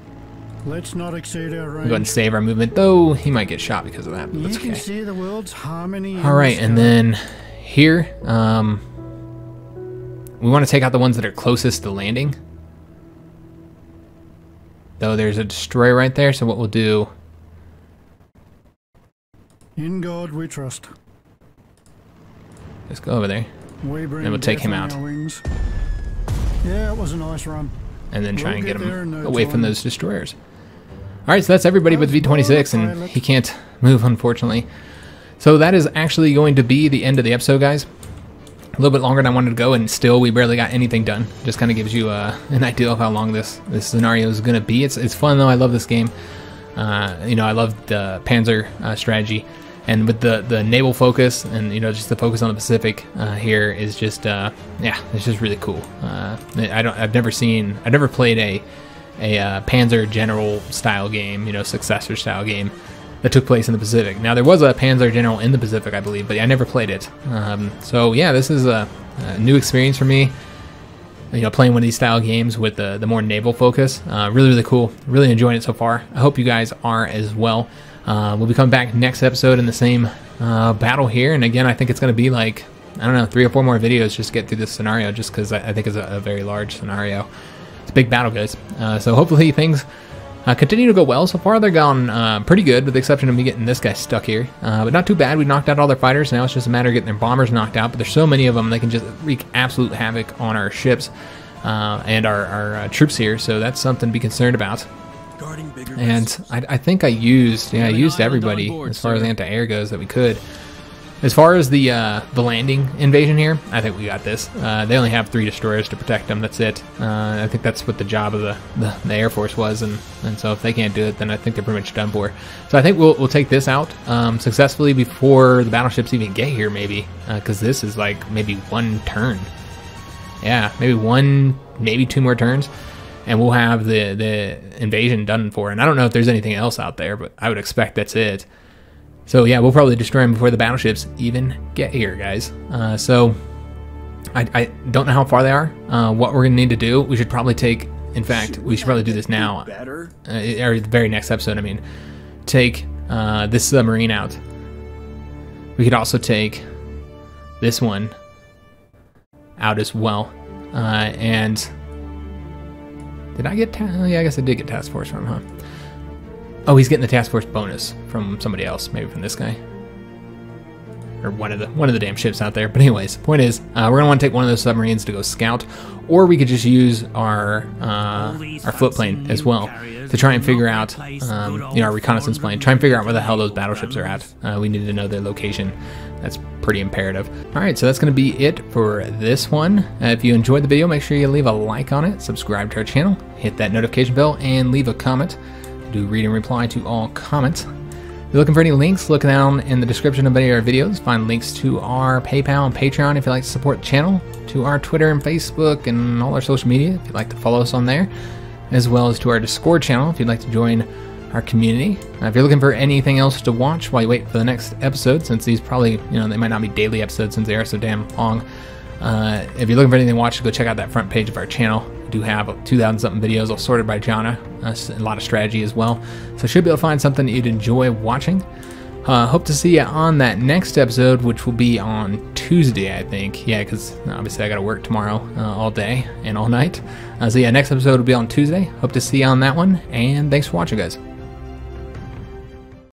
Let's not exceed our We'll go ahead and save our movement, though he might get shot because of that, but You that's can see the world's harmony. All right, the and then here, um, we want to take out the ones that are closest to landing. Though there's a destroyer right there, so what we'll do in God we trust. is go over there We bring we'll take him out. Yeah, it was a nice run. and then try We'll and get get him no away from those destroyers. All right, so that's everybody but That's B-26, and he can't move, unfortunately. So that is actually going to be the end of the episode, guys. A little bit longer than I wanted to go, and still we barely got anything done. Just kind of gives you uh, an idea of how long this this scenario is going to be. It's it's fun though. I love this game. Uh, you know, I love the Panzer uh, strategy, and with the the naval focus, and you know, just the focus on the Pacific uh, here is just uh, yeah, it's just really cool. Uh, I don't, I've never seen, I've never played a a uh, Panzer General style game, you know, successor style game that took place in the Pacific. Now there was a Panzer General in the Pacific, I believe, but I never played it. Um, so yeah, this is a, a new experience for me you know, playing one of these style games with the, the more naval focus. Uh, really, really cool. Really enjoying it so far. I hope you guys are as well. Uh, we'll be coming back next episode in the same uh, battle here. And again, I think it's going to be like, I don't know, three or four more videos just to get through this scenario, just because I, I think it's a, a very large scenario. Big battle, guys. Uh, so hopefully things uh, continue to go well. So far, they're gone uh, pretty good, with the exception of me getting this guy stuck here. Uh, but not too bad. We knocked out all their fighters. Now it's just a matter of getting their bombers knocked out. But there's so many of them, they can just wreak absolute havoc on our ships uh, and our, our uh, troops here. So that's something to be concerned about. And. I, I think I used, yeah, I used everybody as far as anti-air goes that we could. As far as the uh, the landing invasion here, I think we got this. Uh, they only have three destroyers to protect them. That's it. Uh, I think that's what the job of the, the, the Air Force was, and, and so if they can't do it, then I think they're pretty much done for. So I think we'll, we'll take this out um, successfully before the battleships even get here, maybe, because this is like maybe one turn. Yeah, maybe one, maybe two more turns, and we'll have the the invasion done for. And I don't know if there's anything else out there, but I would expect that's it. So yeah, we'll probably destroy them before the battleships even get here, guys. Uh, so I, I don't know how far they are. Uh, what we're gonna need to do, we should probably take. In fact, we should probably do this now, Better. uh, or the very next episode. I mean, take uh, this submarine out. We could also take this one out as well. Uh, and did I get? Ta- oh, yeah, I guess I did get task force from, huh? Oh, he's getting the task force bonus from somebody else, maybe from this guy, or one of the one of the damn ships out there. But anyways, point is, uh, we're gonna want to take one of those submarines to go scout, or we could just use our uh, our float plane as well to try and figure out, um, you know, our reconnaissance plane. Try and figure out where the hell those battleships are at. Uh, we need to know their location. That's pretty imperative. All right, so that's going to be it for this one. Uh, if you enjoyed the video, make sure you leave a like on it, subscribe to our channel, hit that notification bell, and leave a comment. Do read and reply to all comments. If you're looking for any links, look down in the description of any of our videos. Find links to our PayPal and Patreon if you'd like to support the channel, to our Twitter and Facebook, and all our social media if you'd like to follow us on there, as well as to our Discord channel if you'd like to join our community. Uh, if you're looking for anything else to watch while you wait for the next episode, since these probably, you know, they might not be daily episodes since they are so damn long. Uh, if you're looking for anything to watch, go check out that front page of our channel. Do have 2,000 something videos all sorted by genre, a lot of strategy as well. So should be able to find something that you'd enjoy watching. Uh, hope to see you on that next episode, which will be on Tuesday, I think. Yeah, because obviously I got to work tomorrow uh, all day and all night. Uh, so yeah, next episode will be on Tuesday. Hope to see you on that one, and thanks for watching, guys.